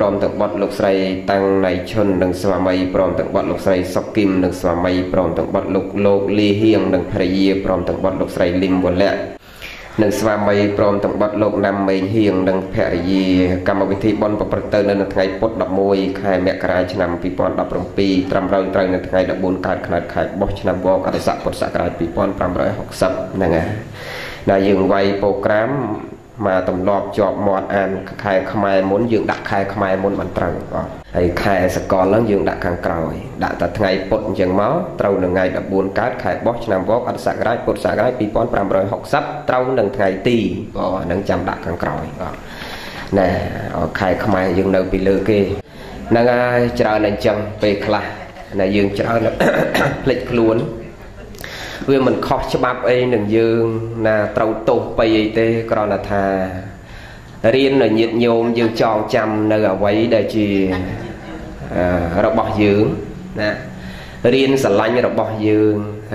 ព្រមទាំងបុត្រលោកស្រីតាំងណៃឈុននិងស្វាមីព្រមទាំងបុត្រលោកស្រីសុកគឹមនិងស្វាមីព្រមទាំងបុត្រលោកលោកលីហៀងនិងភរិយាព្រមទាំងបុត្រលោកស្រីលឹមវលៈនិងស្វាមីព្រមទាំងបុត្រលោកណាំមេងហៀងនិងភរិយាកម្មវិធីបុណ្យប្រព្រឹត្តទៅនៅថ្ងៃពុធ11ខែមករាឆ្នាំ2017ត្រឹមត្រូវត្រូវនៅថ្ងៃ14កើតខែបោះឆ្នាំវកអរិស័កពុទ្ធសករាជ2560ហ្នឹងហើយដែលយើងវាយប្រូក្រាម មកទម្លាប់ជាប់មាត់អានខែខ្មែរមុនយើងដាក់ខែខ្មែរមុនបានត្រូវបងហើយខែសកលហ្នឹងយើងដាក់ខាងក្រោយដាក់តែថ្ងៃពុធអញ្ចឹងមកត្រូវនៅថ្ងៃ14កើតខែបោះឆ្នាំវកអត្តសករាជពុទ្ធសករាជ2560ត្រូវនឹងថ្ងៃទីបងហ្នឹងចាំដាក់ខាងក្រោយបងណែខែខ្មែរយើងនៅពីលើគេហ្នឹងហើយច្រើនអញ្ចឹងពេលខ្លះណែយើងច្រើនភ្លេចខ្លួន វាមិនខុសច្បាប់អីនឹងយើងណាត្រូវទោសបីអីទេគ្រាន់តែថារៀននៅញាតញោមយើងចងចាំនៅអ្វីដែលជារបស់យើងណារៀនស្រឡាញ់របស់យើង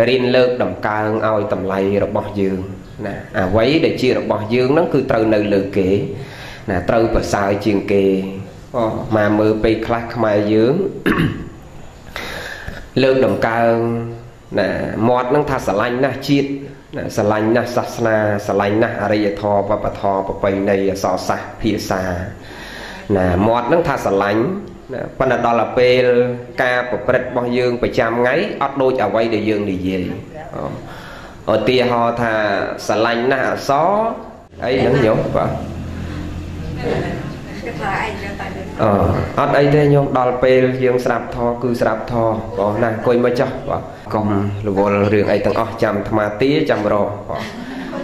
រៀនលើកដំកើងឲ្យតម្លៃរបស់យើងណាអ្វីដែលជារបស់យើងហ្នឹងគឺត្រូវនៅលើគេណាត្រូវប្រសើរជាងគេអូមកមើលពេលខ្លះខ្មែរយើងលើកដំកើង ណាមាត់នឹងថាស្រឡាញ់ណាស់ជាតិណាស្រឡាញ់ណាស់សាសនាស្រឡាញ់ណាស់អរិយធម៌វប្បធម៌ប្រពៃណីអសរសាស្ត្រភាសាណាមាត់នឹងថាស្រឡាញ់ណាប៉ុន្តែដល់ទៅពេលការប្រព្រឹត្តរបស់យើងប្រចាំថ្ងៃអត់ដូចអ្វីដែលយើងនិយាយឧទាហរណ៍ថាស្រឡាញ់ណាស់អសរអីហ្នឹងញោមបាទគេថាឯងទៅតែ អឺអត់អីទេញោមដល់ពេលយើងស្រាប់ធរគឺស្រាប់ធរបងណាអង្គុយមកចុះបាទកុំរវល់រឿងអីទាំងអស់ចាំអាត្មាទាចាំរបង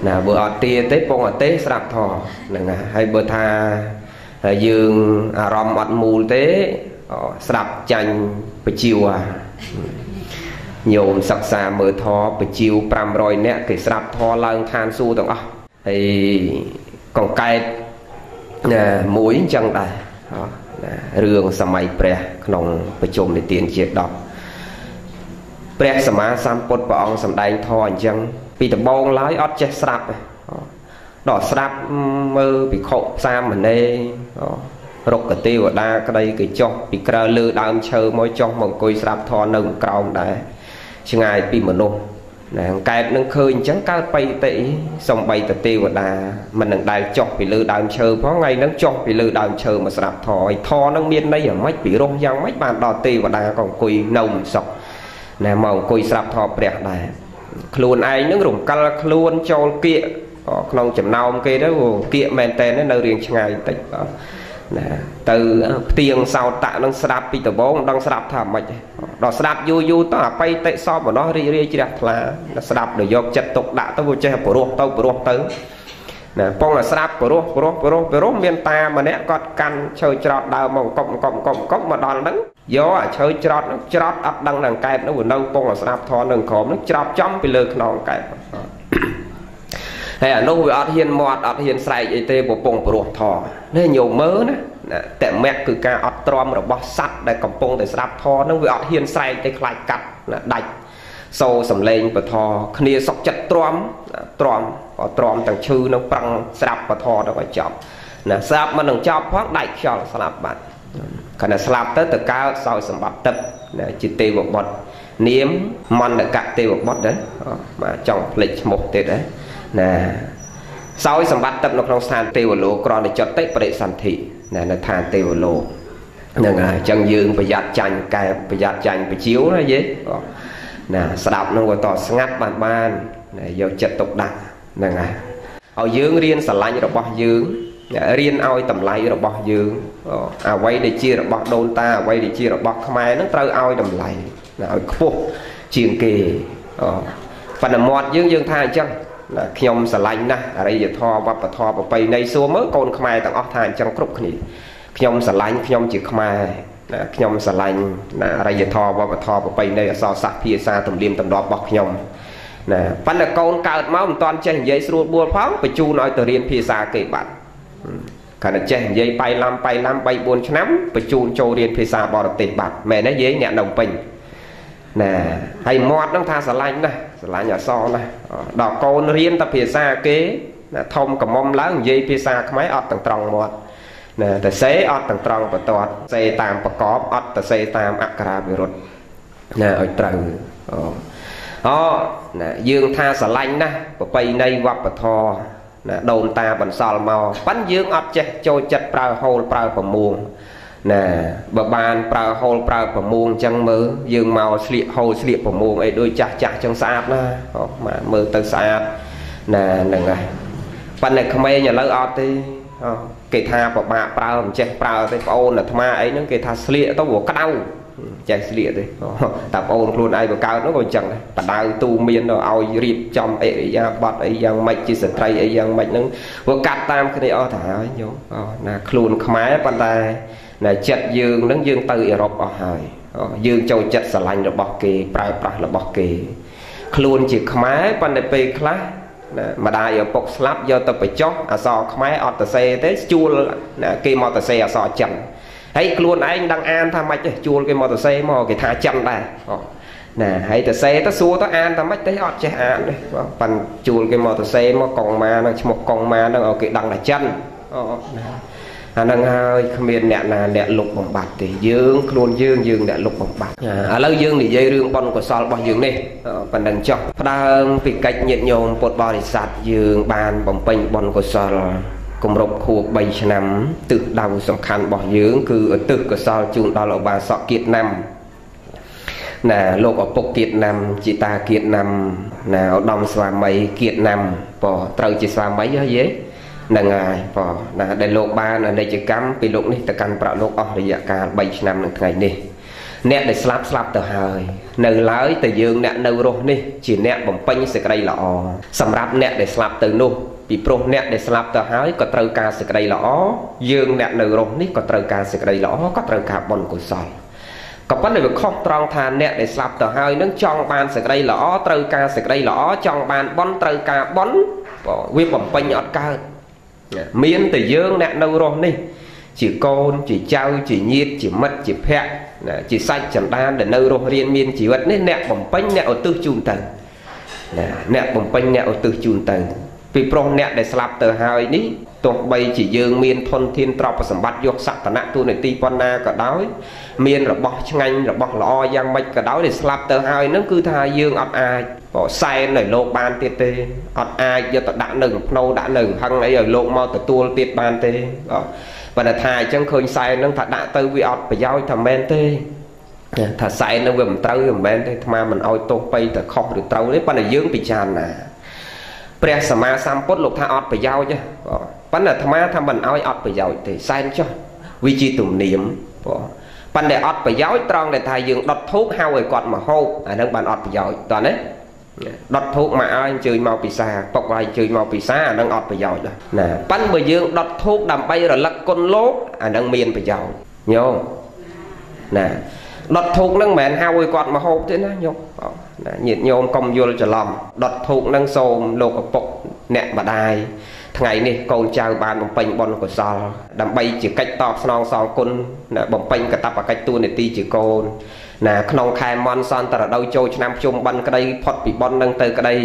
ណាបើអត់ទាទេពងអត់ទេស្រាប់ធរហ្នឹងហើយបើថាយើងអារម្មណ៍អត់មូលទេស្រាប់ចាញ់បជាវញោមសិក្សាមើលធរបជាវ500នាក់គេស្រាប់ធរឡើងឋានសួគ៌ទាំងអស់ហើយកង្កែត ណាមួយអញ្ចឹងដែរណារឿងសម័យព្រះក្នុងប្រជុំនិទានជា10ព្រះសម្មាសម្ពុទ្ធព្រះអង្គសម្ដែងធម៌អញ្ចឹងពីដំបងឡើយអត់ចេះស្រាប់ដល់ស្រាប់មើលភិក្ខុសាមណេររុក្ខទេវតាក្តីគេចុះពីក្រៅលើដើមឈើមកចុះមកអង្គុយស្រាប់ធម៌នៅក្រោមដែរឆ្ងាយពីមនុស្ស ណាកើតនឹងឃើញអញ្ចឹងកើតបៃតិសំបីតទេវតាមិននឹងដែលចុះពីលើដើមឈើផងថ្ងៃហ្នឹងចុះពីលើដើមឈើមកស្រាប់ធរហើយធរហ្នឹងមានន័យយ៉ាងម៉េចពីរោះយ៉ាងម៉េចបានដល់ទេវតាក៏អង្គុយនៅមិនសុខណាមកអង្គុយស្រាប់ធរព្រះដែរខ្លួនឯងហ្នឹងរំកិលខ្លួនចូលគៀកក្នុងចំណោមគេទៅគៀកមែនតែននៅរៀងឆ្ងាយបន្តិចបាទ ណាទៅផ្ទៀងសោតៈនឹងស្ដាប់ពីដំបងមិនដឹងស្ដាប់ថាម៉េចដល់ស្ដាប់យូរយូរទៅអបិតិសពបណ្ដោះរីករាយជ្រះថ្លាស្ដាប់ដល់យកចិត្តទុកដាក់ទៅវាចេះបរោះទៅបរោះទៅណាពងតែស្ដាប់បរោះបរោះបរោះបរោះមានតាម្នាក់គាត់កាន់ឈើច្រត់ដើមមកកប់កប់កប់កប់មកដល់ហ្នឹងយកអាឈើច្រត់ហ្នឹងច្រត់អត់ដឹងដល់កែបហ្នឹងវានៅពងតែស្ដាប់ធននឹងក្រមហ្នឹងច្រត់ចំពីលើខ្នងកែប ហើយអានោះវាអត់ហ៊ានមាត់អត់ហ៊ានស្រែកអីទេពពងព្រោះធនេះញោមមើលណាតមៈគឺការអត់ទ្រាំរបស់សัตว์ដែលកំពុងតែស្ដាប់ធរនឹងវាអត់ហ៊ានស្រែកទេខ្លាចកាត់ដាច់សូសំលេងបធរគ្នាសុកចិត្តទ្រាំទ្រាំក៏ទ្រាំទាំងឈឺនឹងប្រឹងស្ដាប់បធរទៅឲ្យចប់ណាស្ដាប់មិននឹងចប់ផងដាច់ខ្យល់ស្លាប់បាត់ខណៈស្លាប់ទៅទៅកើតសោយសម្បត្តិទឹកជាទេវបុត្រនាមមន្តកៈទេវបុត្រដែរបាទចង់ផ្លេចឈ្មោះទៀតដែរ ណាសោយសម្បត្តិទឹកនៅក្នុងស្ថានទេវលោកក្រណចតិបរិសន្ធិណានៅឋានទេវលោកហ្នឹងហើយអញ្ចឹងយើងប្រយ័ត្នចាញ់កែប្រយ័ត្នចាញ់បជាវណាយេណាស្ដាប់នឹងក៏តស្ងាត់បានបានណាយកចិត្តទុកដាក់ហ្នឹងហើយឲ្យយើងរៀនស្រឡាញ់របស់យើងរៀនឲ្យតម្លៃរបស់យើងអ្វីដែលជារបស់ដូនតាអ្វីដែលជារបស់ខ្មែរហ្នឹងត្រូវឲ្យតម្លៃណាឲ្យខ្ពស់ជាងគេប៉ុន្តែមាត់យើងយើងថាអញ្ចឹង ខ្ញុំស្រឡាញ់ណាស់អរិយធម៌វប្បធម៌ប្រពៃណីសួរមើលកូនខ្មែរទាំងអស់ថាអញ្ចឹងគ្រប់គ្នាខ្ញុំស្រឡាញ់ខ្ញុំជាខ្មែរណាខ្ញុំស្រឡាញ់ណាអរិយធម៌វប្បធម៌ប្រពៃណីអសរសាស្ត្រភាសាទំនៀមទម្លាប់របស់ខ្ញុំណាប៉ុន្តែកូនកើតមកមិនទាន់ចេះនិយាយស្រួលបួលផងបញ្ជូនឲ្យទៅរៀនភាសាគេបាត់គាត់តែចេះនិយាយបៃឡាំបៃឡាំ3 4ឆ្នាំបញ្ជូនចូលរៀនភាសាបរទេសបាត់មែនទេយាយអ្នកនៅពេញណាហើយមាត់ហ្នឹងថាស្រឡាញ់ណាស់ ស្រឡាញ់អសរណាស់ដល់កូនរៀនតែភាសាគេណាធំកំមុំឡើងនិយាយភាសាខ្មែរអត់ទាំងត្រង់មាត់ណាតែសេអត់ទាំងត្រង់បន្ទាត់សេតាមប្រកបអត់តែសេតាមអក្ខរាវិរុទ្ធណាឲ្យត្រូវអូអូណាយើងថាស្រឡាញ់ណាស់ប្របីនៃវប្បធម៌ណាដូនតាបន្សល់មកប៉ិនយើងអត់ចេះចូលចិត្តប្រើហូលប្រើប្រមួង ណាបើបានប្រើហូលប្រើប្រមួងអញ្ចឹងមើលយើងមកស្លៀកហូលស្លៀកប្រមួងអីដូចចាស់ចាស់ចឹងស្អាតណាអូមើលទៅស្អាតណាហ្នឹងហើយប៉ុន្តែក្មេងឥឡូវអត់ទេអូគេថាពិបាកប្រើមិនចេះប្រើទេបងអូនអាត្មាអីហ្នឹងគេថាស្លៀកទៅព្រោះក្តៅចេះស្លៀកទេតែបងអូនខ្លួនឯងបង្កើតនោះក៏អញ្ចឹងដែរបដៅទូមានឲ្យរៀបចំអិរិយាបថអីយ៉ាងម៉េចជាស្ត្រីអីយ៉ាងម៉េចហ្នឹងព្រោះកាត់តាមគ្នាអស់ទៅហើយញោមណាខ្លួនខ្មែរប៉ុន្តែ ណាចិត្តយើងហ្នឹងយើងទៅអឺរ៉ុបអស់ហើយយើងចូលចិត្តស្រឡាញ់របស់គេប្រើប្រាស់របស់គេ ខ្លួនជាខ្មែរប៉ុន្តែពេលខ្លះណាម្ដាយឪពុកស្លាប់យកទៅបញ្ចុះអសរខ្មែរអត់ទៅសេទេជួលណាគេមកទៅសេអសរចិនហើយខ្លួនឯងដឹងអានថាម៉េចទេជួលគេមកទៅសេមកគេថាចិនដែរណាហើយទៅសេទៅសួរទៅអានថាម៉េចទេអត់ចេះអានទេប៉ាន់ជួលគេមកទៅសេមកកងម៉ានឹងឈ្មោះកងម៉ានឹងឲ្យគេដឹងថាចិនអូណា អាហ្នឹងហើយគ្មានអ្នកណាអ្នកលុបបំបត្តិទេយើងខ្លួនយើងយើងអ្នកលុបបំបត្តិឥឡូវយើងនិយាយរឿងបុណ្យកុសលរបស់យើងនេះប៉ុណ្ណឹងចុះផ្ដើមពីកិច្ចញាតិញោមពុទ្ធបរិស័ទយើងបានបំពេញបុណ្យកុសលគម្រប់ខួប3ឆ្នាំទិសដៅសំខាន់របស់យើង គឺឧទ្ទិសកុសលជូនដល់ឧបាសកគៀតណាំណាលោកឪពុកគៀតណាំជីតាគៀតណាំណាឧត្តមស្វាមីគៀតណាំបើត្រូវជាស្វាមីហ៎យេ នឹងហើយបងណាដែលលោកបានអនិច្ចកម្មពីលោកនេះទៅកាន់ប្រាក់លោកអស់រយៈកាល3ឆ្នាំនឹងថ្ងៃនេះអ្នកដែលស្លាប់ស្លាប់ទៅហើយ នៅឡើយតែយើងអ្នកនៅរស់នេះជាអ្នកបំពេញសេចក្តីល្អសម្រាប់អ្នកដែលស្លាប់ទៅនោះពីព្រោះអ្នកដែលស្លាប់ទៅហើយក៏ត្រូវការសេចក្តីល្អយើងអ្នកនៅរស់នេះក៏ត្រូវការសេចក្តីល្អក៏ត្រូវការបុណ្យកុសលក៏ប៉ុន្តែវាខុសត្រង់ថាអ្នកដែលស្លាប់ទៅហើយនឹងចង់បានសេចក្តីល្អត្រូវការសេចក្តីល្អចង់បានបុណ្យត្រូវការបុណ្យវាបំពេញអត់កើត មានតែយើងអ្នកនៅរស់នេះ ជាកូនជាចៅជាញាតិជាមិត្តជាភ័ក្រជាសាច់ចន្តានដែលនៅរស់រៀនមានជីវិតនេះអ្នកបំពេញអ្នកឧទ្ទិសជូនទៅណាអ្នកបំពេញអ្នកឧទ្ទិសជូនទៅពីប្រុសអ្នកដែលស្លាប់ទៅហើយនេះ ទោះបីជាយើងមានធនធានទ្រព្យសម្បត្តិយកសក្តានៈទូនាទីប៉ុណ្ណាក៏ដោយ មានរបស់ឆ្ងាញ់របស់ល្អយ៉ាងម៉េចក៏ដោយដែលស្លាប់ទៅហើយនឹងគឺថាយើងអត់អាចក៏សែននៅលោកបានទៀតទេអត់អាចយកទៅដាក់នៅក្នុងដាក់នៅហឹងអីឲ្យលោកមកទទួលទៀតបានទេប៉ុន្តែថាអញ្ចឹងឃើញសែននឹងថាដាក់ទៅវាអត់ប្រយោជន៍ថាមែនទេថាសែននឹងវាមិនត្រូវមិនមែនទេអាត្មាមិនអោយទោសបីតែខុសឬត្រូវទេប៉ុន្តែយើងពិចារណាព្រះសម្មាសម្ពុទ្ធលោកថាអត់ប្រយោជន៍ ប៉ុន្តែអាត្មាថាមិនអោយអត់ប្រយោជន៍ទេសែនចុះវាជាទំនៀមបងប៉ុន្តែអត់ប្រយោជន៍ត្រង់ដែលថាយើងដុតធូបហៅឲ្យគាត់មកហូបអានឹងបានអត់ប្រយោជន៍តើណាដុតធូបមកឲ្យអញ្ជើញមកពិសាពុកឲ្យអញ្ជើញមកពិសាអានឹងអត់ប្រយោជន៍ណាប៉ិនបើយើងដុតធូបដើម្បីរលឹកគុណលោកអានឹងមានប្រយោជន៍ញោមណាដុតធូបនឹងមិនមែនហៅឲ្យគាត់មកហូបទេណាញោមណាញាតិញោមកុំយល់ច្រឡំដុតធូបនឹងសូមលោកឪពុកអ្នកម្ដាយ ថ្ងៃនេះកូនចៅបានបំពេញបុណ្យកុសល ដើម្បីជាកិច្ចតបស្នងសងគុណបំពេញកតបកិច្ចទូនាទីជាកូនណាក្នុងខែមន់សន្តរដូវចូលឆ្នាំជុំបិណ្ឌក្តីផុតពីបន់នឹងទៅក្តី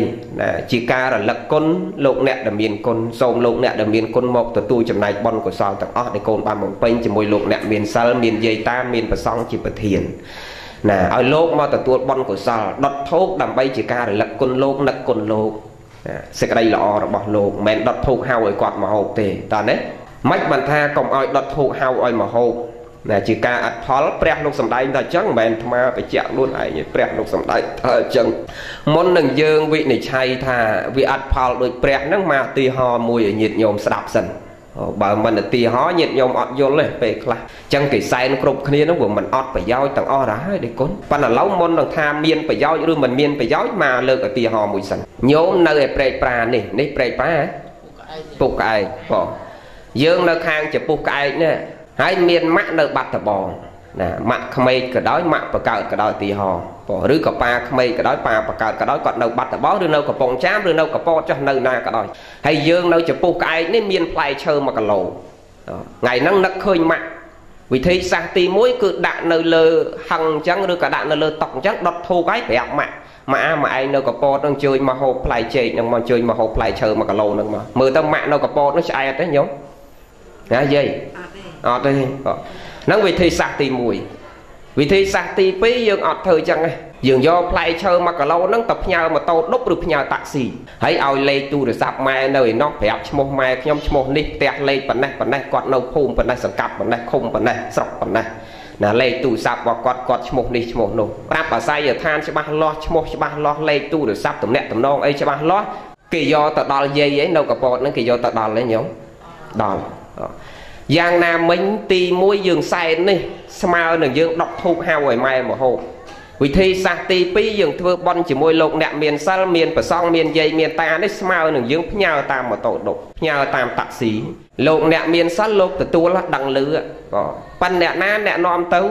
ណាជាការរលឹកគុណលោកអ្នកដែលមានគុណសូមលោកអ្នកដែលមានគុណមកទទួលចំណែកបុណ្យកុសលទាំងអស់ដែលកូនបានបំពេញជាមួយលោកអ្នកមានសិលមានយាយតាមានប្រសង់ជាប្រធានណាឲ្យលោកមកទទួលបុណ្យកុសលដុតធូបដើម្បីជាការរលឹកគុណលោកនឹកគុណលោក សេចក្តីល្អរបស់លោកមិនមែនដុតធូបហៅឲ្យគាត់មកហូបទេតើណាមិនបានថាកុំឲ្យដុតធូបហៅឲ្យមកហូបណាជាការអត់ផលព្រះលោកសំដែងថាអញ្ចឹងមិនមែនអាត្មាបញ្ជាក់ខ្លួនឯងទេព្រះលោកសំដែងថាអញ្ចឹងមុននឹងយើងវិនិច្ឆ័យថាវាអត់ផលដូចព្រះហ្នឹងមកឧទាហរណ៍មួយឲ្យញាតិញោមស្ដាប់សិន បើមិនឧទាហរណ៍ញាតិញោមអត់យល់ទេពេលខ្លះអញ្ចឹងគេសែនគ្រប់គ្នាហ្នឹងវាមិនអត់ប្រយោជន៍ទាំងអស់ដែរហើយដេគុណប៉ុន្តែឥឡូវមុននឹងថាមានប្រយោជន៍ឬមិនមានប្រយោជន៍មកលើកឧទាហរណ៍មួយសិនញោមនៅឯព្រែកប្រានេះនេះព្រែកប្រាពុកក្អែកបងយើងនៅខាងចំពុះក្អែកនេះហើយមានម៉ាក់នៅបាត់ដបងណាម៉ាក់ក្មេកក៏ដោយម៉ាក់បកើតក៏ដោយទីហោបង ឬក៏ប៉ាក្មេកក៏ដោយប៉ាបកើតក៏ដោយគាត់នៅបាត់ដបងឬនៅកំពង់ចាមឬនៅកពតចុះនៅណាក៏ដោយហើយយើងនៅចំពោះក្អែកនេះមានផ្លែឈើ1គីឡូថ្ងៃហ្នឹងនឹកឃើញម៉ាក់វិធីសាស្ត្រទី1គឺដាក់នៅលើហឹងអញ្ចឹងឬក៏ដាក់នៅលើតុកអញ្ចឹងដុតធូបឲ្យប្រាប់ម៉ាក់ម៉ាក់អាម៉ាក់ឯងនៅកពតនឹងជួយមកហូបផ្លែចេកនឹងមកជួយមកហូបផ្លែឈើ1គីឡូនឹងមកមើលទៅម៉ាក់នៅកពតនឹងឆ្អែតទេញោមណាយាយអត់ទេហ្នឹងវិធីសាស្ត្រទី1 វិធីសាស្ត្រទី2យើងអត់ធ្វើចឹងទេយើងយកផ្លែឈើ1គីឡូហ្នឹងទៅផ្ញើម៉ូតូដប់ឬផ្ញើតាក់ស៊ីហើយឲ្យលេខទូរស័ព្ទម៉ែនៅឯនោះប្រាប់ឈ្មោះម៉ែខ្ញុំឈ្មោះនេះផ្ទះលេខប៉ុណ្ណេះប៉ុណ្ណេះគាត់នៅភូមិប៉ុណ្ណេះសង្កាត់ប៉ុណ្ណេះឃុំប៉ុណ្ណេះស្រុកប៉ុណ្ណេះណាលេខទូរស័ព្ទរបស់គាត់គាត់ឈ្មោះនេះឈ្មោះនោះប្រាប់អាស័យដ្ឋានច្បាស់លាស់ឈ្មោះច្បាស់លាស់លេខទូរស័ព្ទតំណែងតំណងអីច្បាស់លាស់គេយកទៅដល់យាយឯងនៅកពតហ្នឹងគេយកទៅដល់ឯងញោមដល់ យ៉ាងណាមិញទី1យើងសែននេះស្មើនឹងយើងដុកធូបហៅឲ្យម៉ែមហូបវិធីសាស្ត្រទី2យើងធ្វើបន់ជាមួយលោកអ្នកមានសិលមានប្រសងមានយាយមានតានេះស្មើនឹងយើងផ្ញើតាមម៉ូតូដុបផ្ញើតាមតាក់ស៊ីលោកអ្នកមានសិលលោកទទួលដឹងលឺក៏ប៉ិនអ្នកណាអ្នកនាំទៅ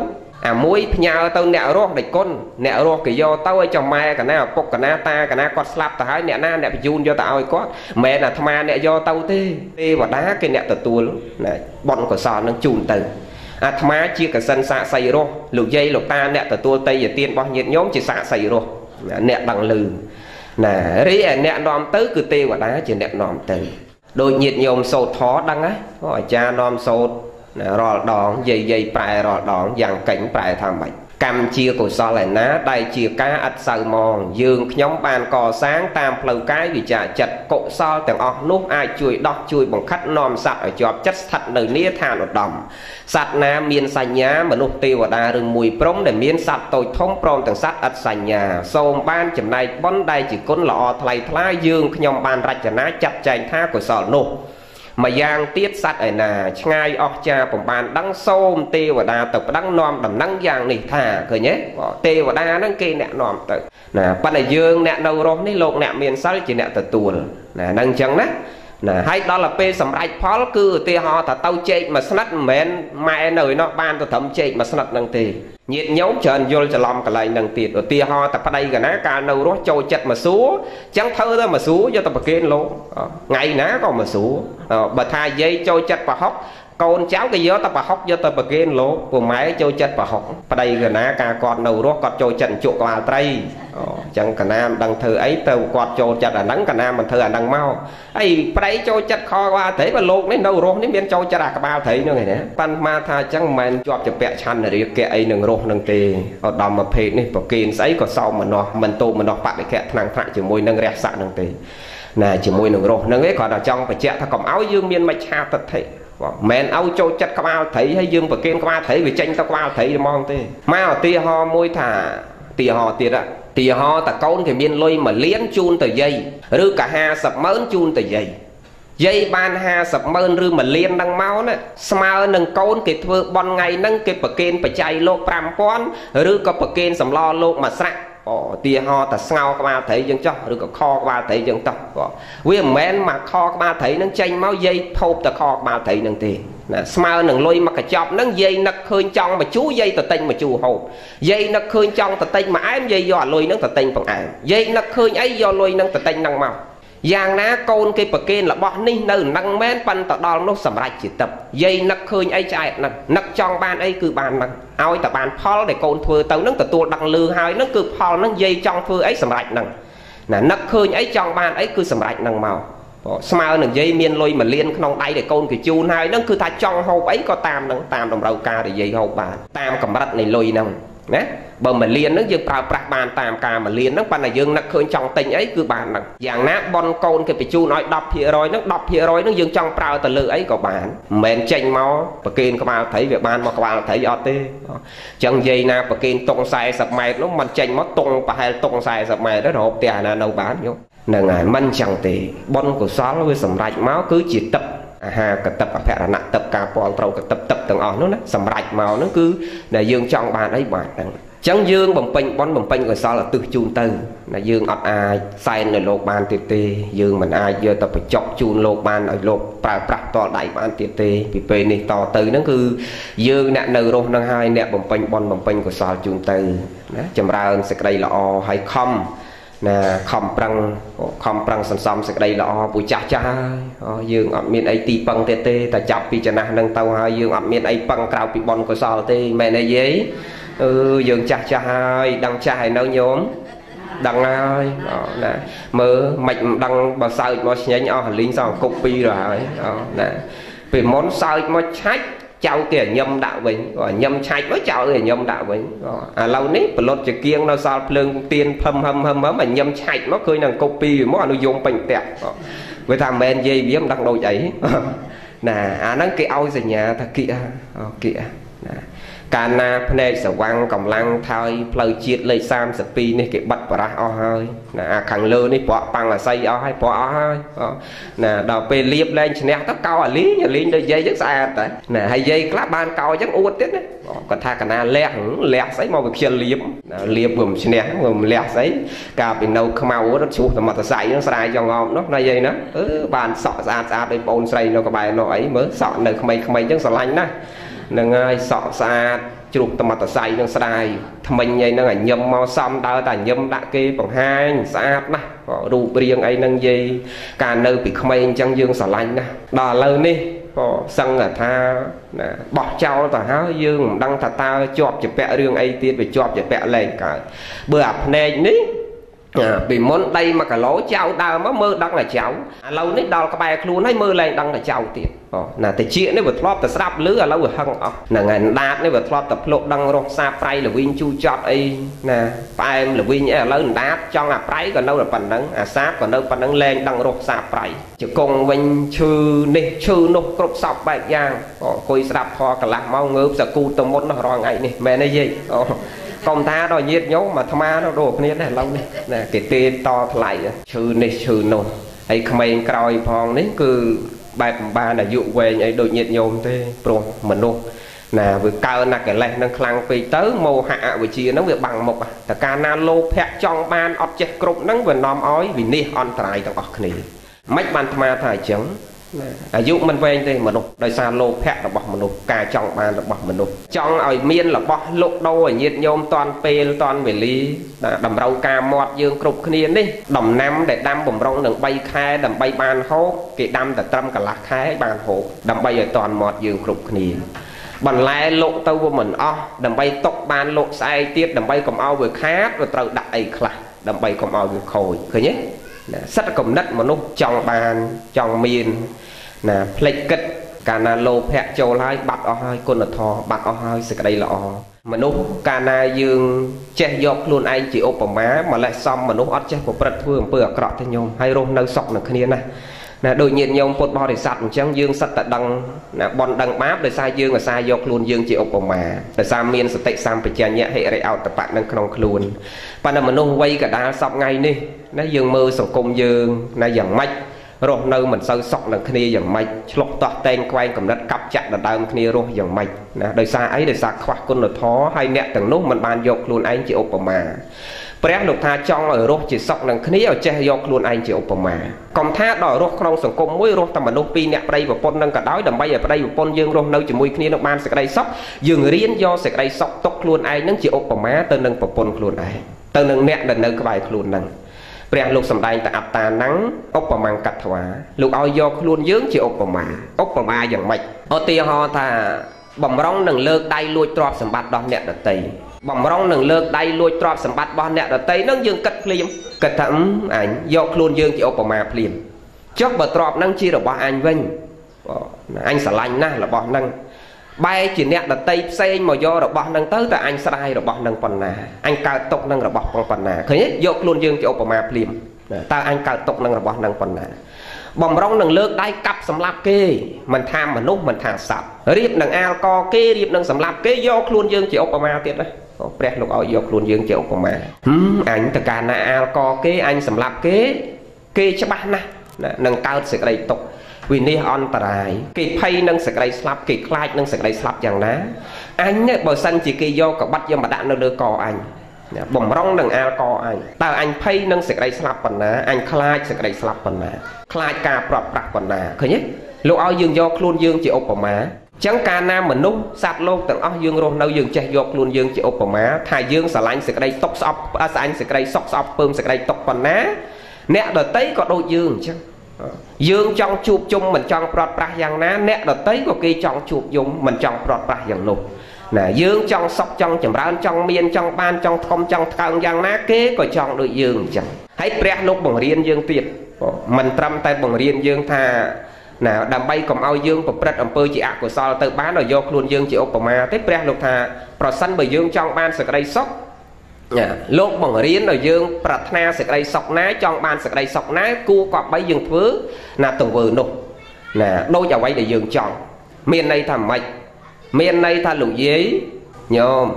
អាមួយផ្ញើទៅអ្នករស់ដេចគុណអ្នករស់គេយកទៅឲ្យចំម៉ែកណាឪពុកកណាតាកណាគាត់ស្លាប់ទៅហើយអ្នកណាអ្នកបញ្ជូនយកទៅឲ្យគាត់មិនមែនអាត្មាអ្នកយកទៅទេទេវតាគេអ្នកទទួលណាបនកសលនឹងជូនទៅអាត្មាជាកសិនសាកសីរស់លោកយាយលោកតាអ្នកទទួលតេយទានរបស់ញាតិញោមជាសាកសីរស់អ្នកដឹងលឺណារីឯអ្នកនាំទៅគឺទេវតាជាអ្នកនាំទៅដូចញាតិញោមសោតធដឹងណាអាចារ្យនាំសោត រាល់ដងយាយយាយប្រែរាល់ដងយ៉ាងកេញប្រែថាម៉េចកម្មជាកុសលឯណាដែលជាការអត់សៅមកយើងខ្ញុំបានកសាងតាមផ្លូវកាយវិជាចិត្តកុសលទាំងអស់នោះអាចជួយដោះជួយបង្ខិតនាំសត្វឲ្យជាប់ចិត្តស្ថិតនៅនីឋានឧត្តមសត្វណាមានសញ្ញាមនុស្សទេវតាឬមួយព្រំដែលមានសត្វតូចធំព្រមទាំងសត្វអត់សញ្ញាសូមបានចំណែកបុណ្យដែលជាគុណល្អថ្លៃថ្លាយើងខ្ញុំបានរចនាចាត់ចែងថាកុសលនោះ ម្យ៉ាងទៀតសត្វឯណាឆ្ងាយអស់ចាពំបានដឹងសូមទេវតាទៅប្តឹងនាំដំណឹងយ៉ាងនេះថាឃើញទេទេវតាហ្នឹងគេអ្នកនាំទៅណាប៉ុន្តែយើងអ្នកនៅរស់នេះលោកអ្នកមានសិលជាអ្នកទទួលណាហ្នឹងអញ្ចឹងណា ណាហើយដល់ទៅពេលសម្រេចផលគឺឧទាហរណ៍ថាទៅជែកមួយស្និតមិនមែនម៉ែនៅឯនោះបានទៅត្រឹមជែកមួយស្និតហ្នឹងទេញាតញោមច្រើនយល់ច្រឡំកន្លែងហ្នឹងទៀតឧទាហរណ៍តែប្តីកណាកាលនៅរស់ចូលចិត្តមកសួរអញ្ចឹងធ្វើទៅមកសួរយកទៅប្រគេនលោកថ្ងៃណាក៏មកសួរបើថាយាយចូលចិត្តប្រហុក កូនចៅក៏យកទៅប្រហុកយកទៅប្រគេនលោកពូម៉ែចូលចិត្តប្រហុកប្តីកណាការគាត់នៅរស់គាត់ចូលចិត្តជក់ក្បាលត្រីអូអញ្ចឹងកណាមិនដឹងធ្វើអីទៅគាត់ចូលចិត្តអាហ្នឹងកណាមិនធ្វើអាហ្នឹងមកអីប្តីចូលចិត្តខក្បាលត្រីបើលោកនេះនៅរស់នេះមានចូលចិត្តអាក្បាលត្រីហ្នឹងឯណាប៉ាន់មកថាអញ្ចឹងមិនមែនជាប់ជាពាក់ឆន្ទរាគៈអីនឹងរស់ហ្នឹងទេឧត្តមភេទនេះប្រគេនស្អីក៏សោមមនោះមិនតោមនោះបដិខៈថ្នាំងថ្នាក់ជាមួយនឹងរះស័កហ្នឹងទេណាជាមួយនឹងរស់ហ្នឹងឯងគាត់តែចង់បញ្ជាក់ថាកុំឲ្យយើងមានមច្ឆាទិដ្ឋិ បងមិនឲ្យចូលចិត្តក្បាលត្រីហើយយើងប្រគេនក្បាលត្រីវាចេញទៅក្បាលត្រីហ្មងទេមកឧទាហរណ៍មួយថាឧទាហរណ៍ទៀតឧទាហរណ៍តកូនគេមានលុយ1លានជូនទៅយាយឬក៏50ម៉ឺនជូនទៅយាយយាយបាន50ម៉ឺនឬ1លានហ្នឹងមកណាស្មើនឹងកូនគេធ្វើបន់ថ្ងៃហ្នឹងគេប្រគេនបច្ច័យលោក5000ឬក៏ប្រគេនសម្លលោកមួយស្រាក់ ឧទាហរណ៍តែស្ងោក្បាលត្រីយើងចោះឬក៏ខក្បាលត្រីយើងតោះវាមិនមែនមកខក្បាលត្រីនឹងចេញមកយាយថោបតែខក្បាលត្រីនឹងទេណាស្មើនឹងលុយមកកញ្ចប់ហ្នឹងយាយនឹកឃើញចង់មកជូយាយទៅទិញមកជូហូបយាយនឹកឃើញចង់ទៅទិញមកអែមយាយយកអាលុយហ្នឹងទៅទិញបង្អែមយាយនឹកឃើញអីយកលុយហ្នឹងទៅទិញហ្នឹងមក យ៉ាងណាកូនគេប្រគេនរបស់នេះនៅនឹងមែនប៉ិនទៅដល់នោះសម្រេចជាទឹកយាយនឹកឃើញអីឆ្អែតនឹកនឹកចង់បានអីគឺបានហ្នឹងឲ្យតែបានផលដែលកូនធ្វើទៅហ្នឹងទទួលដឹងលឺហើយហ្នឹងគឺផលហ្នឹងយាយចង់ធ្វើអីសម្រេចហ្នឹងណានឹកឃើញអីចង់បានអីគឺសម្រេចហ្នឹងមកស្មើនឹងយាយមានលុយមួយលានក្នុងដៃដែលកូនគេជូនហើយហ្នឹងគឺថាចង់ហូបអីក៏តាមហ្នឹងតាមតម្រូវការដែលយាយហូបបានតាមកម្រិតនៃលុយហ្នឹង ណាបើមួយលានហ្នឹងយើងប្រើប្រាស់បានតាមការមួយលានហ្នឹងប៉ុន្តែយើងនឹកឃើញចង់ទិញអីគឺបានហ្នឹងយ៉ាងណាបនកូនគេបញ្ជូនឲ្យ10%ហ្នឹង10%ហ្នឹងយើងចង់ប្រើទៅលើអីក៏បានមិនមែនចេញមកប្រគេនក្បាលត្រីវាបានមកក្បាលត្រីអត់ទេអញ្ចឹងនិយាយណាប្រគេនតុង40ម៉ែត្រនោះมันចេញមកតុងប្រហែលតុង40ម៉ែត្រទៅរហូតផ្ទះណានៅបានយកហ្នឹងហើយមិនអញ្ចឹងទេបនកុសលវាសម្រេចមកគឺជាទឹក អាហារកតិបអភរណៈទឹកការពាល់ត្រូវកតិបទឹកទាំងអស់នោះណាសម្រេចមកនោះគឺដែលយើងចង់បានអីបានហ្នឹងចឹងយើងបំពេញបន់បំពេញកុសលឧទ្ទិសជូនទៅណាយើងអត់អាចសែននៅលោកបានទៀតទេ យើងមិនអាចយកទៅបញ្ចុកជូនលោកបានឲ្យលោកប្រើប្រាស់តដៃបានទៀតទេពីពេលនេះតទៅហ្នឹងគឺយើងអ្នកនៅរស់នឹងហើយអ្នកបំពេញបន់បំពេញកុសលជូនទៅណាចម្រើនសេចក្តីល្អហើយខំ ណាខំប្រឹងខំប្រឹងសន្សំសេចក្តីល្អពូចាស់ចាស់ហើយយើងអត់មានអីទីពឹងទៀតទេតែចាប់ពីចំណាស់នឹងទៅហើយយើងអត់មានអីពឹងក្រៅពីបនកុសលទេមែនទេយាយអឺយើងចាស់ចាស់ហើយដឹងចាស់ហើយនៅញោមដឹងហើយណាមើលមិនមិនដឹងបើសើចមកស្ញែងអស់លីងសងអង្គុកពីរហើយណាពីមុនសើចមកឆាច់ ចៅគេញឹមដាក់វិញញឹមឆាច់មកចៅគេញឹមដាក់វិញឥឡូវនេះបលុតជាគៀងនៅសល់ភ្លើងទៀនផឹមហឹមហឹមហឹមញឹមឆាច់មកឃើញនឹងកុបពីមកអនុយមពេញផ្ទះវាថាមិនមែននិយាយវាមិនដឹងដូចអីណាអាហ្នឹងគេឲ្យសញ្ញាថាគៀគៀណា កាលណាភ្នែកសវាំងកម្លាំងថយផ្លូវជាតិលេខ32នេះគេបិទបរះអស់ហើយណាអាខាងលើនេះប្រក់ប៉ាំងអាស័យអស់ហើយប្រក់អស់ហើយណាដល់ពេលលៀបលែងឈ្នះទៅកោអាលីងអាលីងដូចយាយចឹងស្អាតតែណាហើយយាយខ្លះបានកោចឹងអួតទៀតណាគាត់ថាកណាលះលះស្អីមកវាខ្ជិលលៀបលៀបវាមិនឈ្នះវាមិនលះស្អីកាលពីនៅខ្មៅរត់ជ្រុះតែមកតសៃហ្នឹងស្រាយចងងំនោះណាយាយណាអឺបានសក់ស្អាតស្អាតដូចបងស្រីនៅក្បែរនោះអីមើលសក់នៅក្មេងៗចឹងស្រឡាញ់ណាស់ នឹងហើយសក់ស្អាតជ្រុះតមតស័យនឹងស្ដាយថ្មិញអីហ្នឹងឲ្យញឹមមកសំដើរតែញឹមដាក់គេបង្ហាញស្អាតណាស់រូបរាងអីហ្នឹងនិយាយកាលនៅពីក្មេងអញ្ចឹងយើងស្រឡាញ់ណាស់ដល់ឥឡូវនេះក៏សឹងថាណាបោះចោលទៅហើយយើងមិនដឹងថាតើជាប់ជាពាក់រឿងអីទៀតវាជាប់ជាពាក់លែងកើតបើអាភ្នែកនេះ ពីមុនដី1គីឡូចៅដើមមកមើលដឹងតែចៅឥឡូវនេះដល់ក្បែរខ្លួនហើយមើលឡើងដឹងតែចៅទៀតណាតិចនេះវាធ្លាប់តែស្រាប់លឺឥឡូវវាហឹងអស់ហ្នឹងហើយដាតនេះវាធ្លាប់តែភ្លុកដឹងរសសាប្រៃលវិញជូចត់អីណាផ្អែមលវិញអីឥឡូវដាតចង់អាប្រៃក៏នៅតែប៉ុណ្្នឹងអាសាបក៏នៅប៉ុណ្្នឹងលែងដឹងរសសាប្រៃជង្គង់វិញឈឺនេះឈឺនោះគ្រប់សពបែបយ៉ាងអង្គុយស្ដាប់ធរកន្លះម៉ោងងើបសកូទៅមុនរាល់ថ្ងៃនេះមែនទេយាយអូ កុំថាដល់ញាតញោមអាត្មាដល់ដូចគ្នាដែរឥឡូវនេះណាគេទេតថ្លៃឈឺនេះឈឺនោះហើយក្មេងក្រោយផងនេះគឺបែបមិនបានអាយុវែងអីដូចញាតញោមទេព្រោះមនុស្សណាវាកើណាកិលេសនឹងខ្លាំងពេកទៅមោហៈអវិជ្ជានឹងវាបាំងមុខតែកាលណាលោភៈចង់បានអត់ចេះគ្រប់នឹងវានាំឲ្យវិនិច្ឆ័យអន្តរាយទាំងអស់គ្នាមិនបានអាត្មាថាអញ្ចឹង អាយុមិនវែងទេមនុស្សដោយសារលោភៈរបស់មនុស្សការចង់បានរបស់មនុស្សចង់ឲ្យមានរបស់លុកដោឲ្យញាតញោមតាន់ពេលតាន់វេលាតម្រូវការមាត់យើងគ្រប់គ្នានេះដំណាំដែលដាំបំរុងនឹង3ខែដើម្បីបានហូបគេដាំតែត្រឹមកន្លះខែបានហូបដើម្បីឲ្យតាន់មាត់យើងគ្រប់គ្នាបន្លែលក់ទៅវាមិនអស់ដើម្បីຕົកបានលក់ស្អែកទៀតដើម្បីកុំឲ្យវាខាតវាត្រូវដាក់អីខ្លះដើម្បីកុំឲ្យវាខូចឃើញទេ សិតកំណត់មនុស្សចង់បានចង់មានណាផ្លេចគិតកាលណាលោភៈចូលហើយបាត់អស់ហើយគុណធម៌បាត់អស់ហើយសេចក្តីល្អមនុស្សកាលណាយើងចេះយកខ្លួនឯងជាឧបមាម្លេះសំមនុស្សអត់ចេះប្រព្រឹត្តធ្វើអំពើអាក្រក់ទេញោមហើយរស់នៅសុខនឹងគ្នាណា ណាដូចញាតិញោមពុទ្ធបរិស័ទអញ្ចឹងយើងសិតតែដឹងណាបនដឹងបាបដោយសារយើងអាសាយកខ្លួនយើងជាឧបមាដោយសារមានសតិសម្បជញ្ញៈហិរិអោតបៈនៅក្នុងខ្លួនប៉ុន្តែមនុស្សវ័យកដាលសពថ្ងៃនេះណាយើងមើលសង្គមយើងណាយ៉ាងម៉េចរស់នៅមិនសូវសុខនឹងគ្នាយ៉ាងម៉េចឆ្លុះតោះតែងខ្វែងកំណត់កាប់ចាក់ដដើមគ្នារស់យ៉ាងម៉េចណាដោយសារអីដោយសារខ្វះគុណធម៌ហើយអ្នកទាំងនោះមិនបានយកខ្លួនឯងជាឧបមា ព្រះលោកថាចង់ឲ្យរស់ជាសុខនឹងគ្នាឲ្យចេះយកខ្លួនឯងជាឧបមាកុំថាដល់រស់ក្នុងសង្គមមួយរស់តែមនុស្សពីរអ្នកប្តីប្រពន្ធនឹងក៏ដោយដើម្បីឲ្យប្តីប្រពន្ធយើងរស់នៅជាមួយគ្នានឹងបានសេចក្តីសុខយើងរៀនយកសេចក្តីសុខទុកខ្លួនឯងនឹងជាឧបមាទៅនឹងប្រពន្ធខ្លួនឯងទៅនឹងអ្នកដែលនៅក្បែរខ្លួននឹងព្រះលោកសំដែងតអត្តាណੰឧបមាកត្វាលោកឲ្យយកខ្លួនយើងជាឧបមាឧបមាយ៉ាងម៉េចឧទាហរណ៍ថាបំរុងនឹងលើកដៃលួចទ្រព្យសម្បត្តិរបស់អ្នកដតី បំរុងនឹងលើកដៃលួចទ្រព្យសម្បត្តិរបស់អ្នកដតីនឹងយើងគិតភ្លាមគិតថាអញយកខ្លួនយើងជាឧបមាភ្លាមចុះបើទ្រព្យនឹងជារបស់អញវិញអញស្រឡាញ់ណាស់របស់នឹងបែរជាអ្នកដតីផ្សេងមកយករបស់នឹងទៅតែអញស្ដាយរបស់នឹងប៉ុណ្ណាអញកើតទុកនឹងរបស់ប៉ុណ្ណាឃើញទេយកខ្លួនយើងជាឧបមាភ្លាមតើអញកើតទុកនឹងរបស់នឹងប៉ុណ្ណាបំរុងនឹងលើកដៃកាប់សម្លាប់គេមិនថាមនុស្សមិនថាសត្វរៀបនឹងអាលកគេរៀបនឹងសម្លាប់គេយកខ្លួនយើងជាឧបមាទៀតណា ព្រះលោកឲ្យយកខ្លួនយើងជាឧបមាអញតកាលណាអាលកគេអញសម្លាប់គេគេច្បាស់ណាស់នឹងកើតសេចក្តីទុក្ខវិនិច្ឆ័យអន្តរាយគេភ័យនឹងសេចក្តីស្លាប់គេខ្លាចនឹងសេចក្តីស្លាប់យ៉ាងណាអញបើសិនជាគេយកកបាត់យកមកដាក់នៅលើកអញបំរុងនឹងអាលកអញតើអញភ័យនឹងសេចក្តីស្លាប់ប៉ុណ្ណាអញខ្លាចសេចក្តីស្លាប់ប៉ុណ្ណាខ្លាចការប្រត់ប្រាស់ប៉ុណ្ណាឃើញទេលោកឲ្យយើងយកខ្លួនយើងជាឧបមា ចឹងកាលណាមនុស្សសត្វលោកទាំងអស់យើងរស់នៅយើងចេះយកខ្លួនយើងជាឧបមាថាយើងស្រឡាញ់សេចក្តីຕົកស្អប់ស្អាញ់សេចក្តីសុកស្អប់ពើមសេចក្តីຕົកប៉ុណ្ណាអ្នកដតីក៏ដូចយើងអញ្ចឹងយើងចង់ជួបជុំមិនចង់ប្រត់ប្រាស់យ៉ាងណាអ្នកដតីក៏គេចង់ជួបយំមិនចង់ប្រត់ប្រាស់យ៉ាងនោះណាយើងចង់សុខចង់ចម្រើនចង់មានចង់បានចង់ធំចង់ថ្កើងយ៉ាងណាគេក៏ចង់ដូចយើងអញ្ចឹងហើយព្រះលោកបង្រៀនយើងទៀតមិនត្រឹមតែបង្រៀនយើងថា ណាដើម្បីកុំឲ្យយើងប្រព្រឹត្តអំពើជាអកុសលទៅបានឲ្យយកខ្លួនយើងជាឧបមាទេព្រះលោកថាប្រសិនបើយើងចង់បានសេចក្តីសុខណាលោកបង្រៀនឲ្យយើងប្រាថ្នាសេចក្តីសុខណាចង់បានសេចក្តីសុខណាគួរគប្បីយើងធ្វើណាទង្វើនោះណាដូចអ្វីដែលយើងចង់មានន័យថាម៉េចមានន័យថាលោកយាយញោម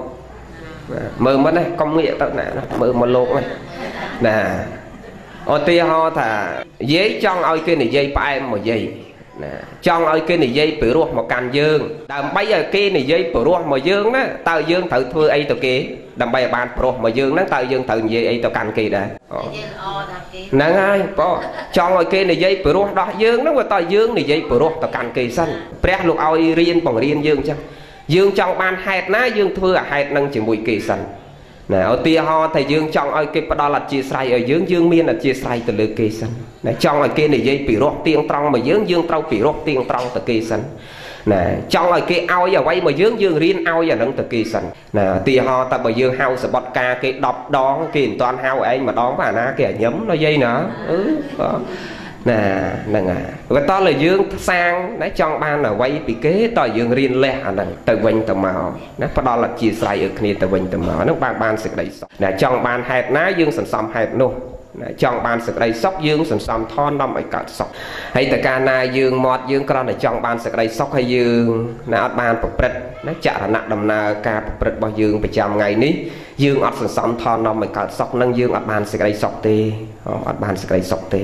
មើលមិនណាកុំងាកទៅណាមើលមកលោកណាណាឧទាហរណ៍ថាយាយចង់ឲ្យគេនិយាយផ្អែមមកយាយ ណាចង់ឲ្យគេនិយាយពីរោះមកកាន់យើងដើម្បីឲ្យគេនិយាយពីរោះមកយើងណាតើយើងត្រូវធ្វើអីទៅគេដើម្បីឲ្យបានព្រោះមកយើងហ្នឹងតើយើងត្រូវនិយាយអីទៅកាន់គេដែរហ្នឹងហើយប៉ចង់ឲ្យគេនិយាយពីរោះដោះយើងហ្នឹងវាតើយើងនិយាយពីរោះទៅកាន់គេសិនព្រះលោកឲ្យរៀនបង្រៀនយើងអញ្ចឹងយើងចង់បានហេតុណាយើងធ្វើអាហេតុហ្នឹងជាមួយគេសិន ណាឧទាហរណ៍ថាយើងចង់ឲ្យគេផ្ដល់អធិស្រ័យឲ្យយើងយើងមានអធិស្រ័យទៅលើគេសិនណាចង់ឲ្យគេនិយាយពីរោះទៀងត្រង់មកយើងយើងត្រូវពីរោះទៀងត្រង់ទៅគេសិនណាចង់ឲ្យគេឲ្យអ្វីមកយើងយើងរៀនឲ្យអានឹងទៅគេសិនណាឧទាហរណ៍តែបើយើងហៅសបត់ការគេ10ដងគេមិនតាន់ហៅឯងម្ដងបាទអាណាគេឲ្យញឹមណាយាយណាអឺ ណាហ្នឹងហើយបើតើយើងសាងណាចង់បានអ្វីពីគេតើយើងរៀនលះអាហ្នឹងទៅវិញទៅមកណាផ្ដល់អធិស្ឋានឲ្យគ្នាទៅវិញទៅមកហ្នឹងបានបានសេចក្តីសុខណាចង់បានហេតុណាយើងសន្សំហេតុនោះចង់បានសេចក្តីសុខយើងសន្សំថននាំឲ្យកើតសុខហើយតើកាលណាយើងមាត់យើងគ្រាន់តែចង់បានសេចក្តីសុខហើយយើងណាអត់បានប្រព្រឹត្តណាចរណៈដំណើរការប្រព្រឹត្តរបស់យើងប្រចាំថ្ងៃនេះ យើងអត់សន្សំថននាំឲ្យកើតសុខនឹងយើងអត់បានសេចក្តីសុខទេអត់បានសេចក្តីសុខទេ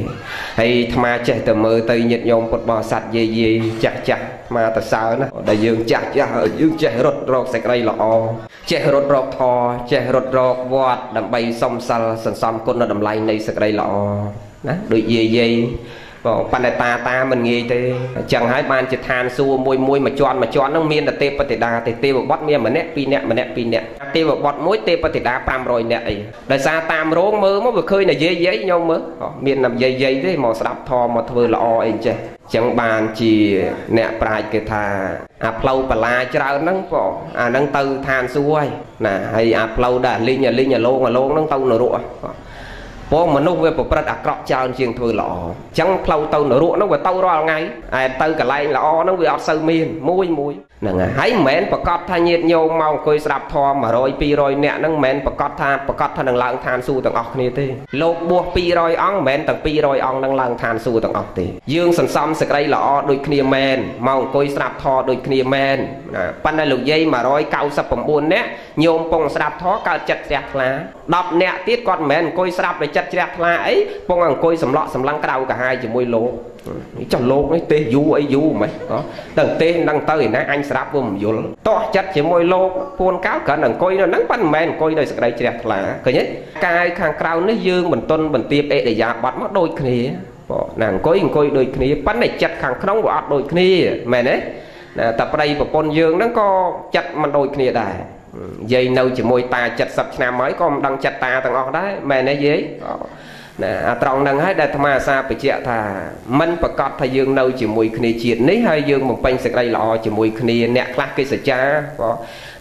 ហើយអាត្មាចេះតែមើលទៅញាតិញោមពុទ្ធបរិស័ទយាយយាយចាស់ចាស់អាត្មាទៅសើណាដែលយើងចាស់ចាស់យើងចេះរត់រកសេចក្តីល្អចេះរត់រកធម៌ចេះរត់រកវត្តដើម្បីសំសិលសន្សំគុណតម្លៃនៃសេចក្តីល្អណាដូចយាយយាយ បងបណ្ឌតាតាមិនងាយទេអញ្ចឹងហើយបានជាឋានសួគ៌មួយមួយមួយជាន់មួយជាន់ហ្នឹងមានតែទេពតិតាទេទេវបុត្រមានម្នាក់ពីរនាក់ម្នាក់ពីរនាក់ទេវបុត្រមួយទេពតិតា500នាក់អីដោយសារតាមរោងមើលមកវាឃើញតែយាយយាយញោមមើលមានតែយាយយាយទេមកស្ដាប់ធម៌មកធ្វើល្អអីចេះចឹងបានជាអ្នកប្រាជ្ញគេថាអាផ្លូវបលាច្រើនហ្នឹងបងអាហ្នឹងទៅឋានសួគ៌ហើយណាហើយអាផ្លូវដែលលីងលីងអាលងអាលងហ្នឹងទៅនរក ព្រោះមនុស្សវាប្រព្រឹត្តអាក្រក់ច្រើនជាងធ្វើល្អអញ្ចឹងផ្លូវទៅនរកហ្នឹងវាទៅរាល់ថ្ងៃឯទៅកន្លែងល្អហ្នឹងវាអត់សូវមានមួយមួយហ្នឹងហើយមិនមែនប្រកាសថាញាតញោមមកអង្គុយស្ដាប់ធម៌100 200នាក់ហ្នឹងមិនមែនប្រកាសថាប្រកាសថានឹងឡើងឋានសួគ៌ទាំងអស់គ្នាទេលោកបួស200អង្គមិនមែនទាំង200អង្គនឹងឡើងឋានសួគ៌ទាំងអស់ទេយើងសន្សំសេចក្តីល្អដូចគ្នាមែនមកអង្គុយស្ដាប់ធម៌ដូចគ្នាមែនប៉ុន្តែលោកយាយ199នាក់ញោមពងស្ដាប់ធម៌កើតចិត្តជ្រះថ្លា10នាក់ទៀតគាត់មិនមែនអង្គុយស្ដាប់តែចិត្តជ្រះថ្លាអីពងអង្គុយសម្លក់សម្លឹងក្រៅកាហាយជាមួយលោកចុះលោកនេះទេសយូរអីយូរមិនតែទេសនឹងទៅឯណាអញស្រាប់វាមិនយល់តោះចិត្តជាមួយលោកពួនកៅគ្រាន់អង្គុយនៅហ្នឹងប៉ិនមិនមែនអង្គុយដោយសក្តីជ្រះថ្លាឃើញទេកាយខាងក្រៅនេះយើងបន្ទន់បន្ទាបអេតយាប័តមកដូចគ្នាបងណាអង្គុយអង្គុយដូចគ្នាប៉ិនតែចិត្តខាងក្នុងវាអត់ដូចគ្នាមែនទេណាតែប្តីប្រពន្ធយើងហ្នឹងក៏ចិត្តមិនដូចគ្នាដែរ យាយនៅជាមួយតា70ឆ្នាំហើយក៏មិនដឹងចិត្តតាទាំងអស់ដែរមែនទេយាយ ណាអាត្រង់ហ្នឹងហើយដែលអាត្មាអាសាបញ្ជាក់ថាមិនប្រកាសថាយើងនៅជាមួយគ្នាជាតិនេះហើយយើងបំពេញសេចក្តីល្អជាមួយគ្នាអ្នកខ្លះគេសច្ចាក៏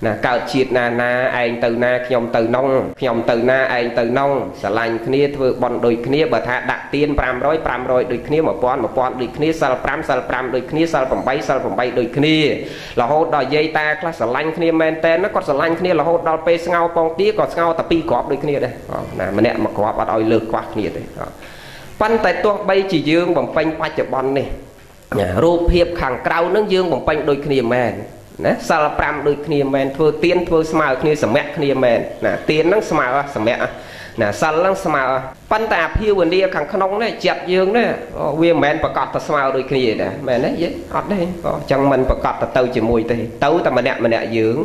ណាកើតជាតិណាណាឯងទៅណាខ្ញុំទៅនងខ្ញុំទៅណាឯងទៅនងស្រឡាញ់គ្នាធ្វើបន់ដូចគ្នាបើថាដាក់ទៀន500 500ដូចគ្នា1000 1000ដូចគ្នាសិល5សិល5ដូចគ្នាសិល8សិល8ដូចគ្នារហូតដល់យាយតាខ្លះស្រឡាញ់គ្នាមែនតែនគាត់ស្រឡាញ់គ្នារហូតដល់ពេលស្ងោពងទាក៏ស្ងោតែពីរគ្រាប់ដូចគ្នាដែរណាម្នាក់មួយគ្រាប់អត់ឲ្យលើកខ្វះគ្នាទេប៉ុន្តែទោះបីជាយើងបំពេញបច្ចុប្បន្ននេះរូបភាពខាងក្រៅនឹងយើងបំពេញដូចគ្នាមែនណាសិល5ដូចគ្នាមែនធ្វើទៀនធ្វើស្មើគ្នាសម្រាប់គ្នាមែនណាទៀនហ្នឹងស្មើសម្រាប់ ណាសិលហ្នឹងស្មើប៉ុន្តែអាភាវនាខាងក្នុងនេះចិត្តយើងនេះវាមិនមែនប្រកាសទៅស្មើដូចគ្នាដែរមែនទេយេអត់ទេក៏អញ្ចឹងមិនប្រកាសទៅទៅជាមួយទេទៅតែម្នាក់ម្នាក់យើង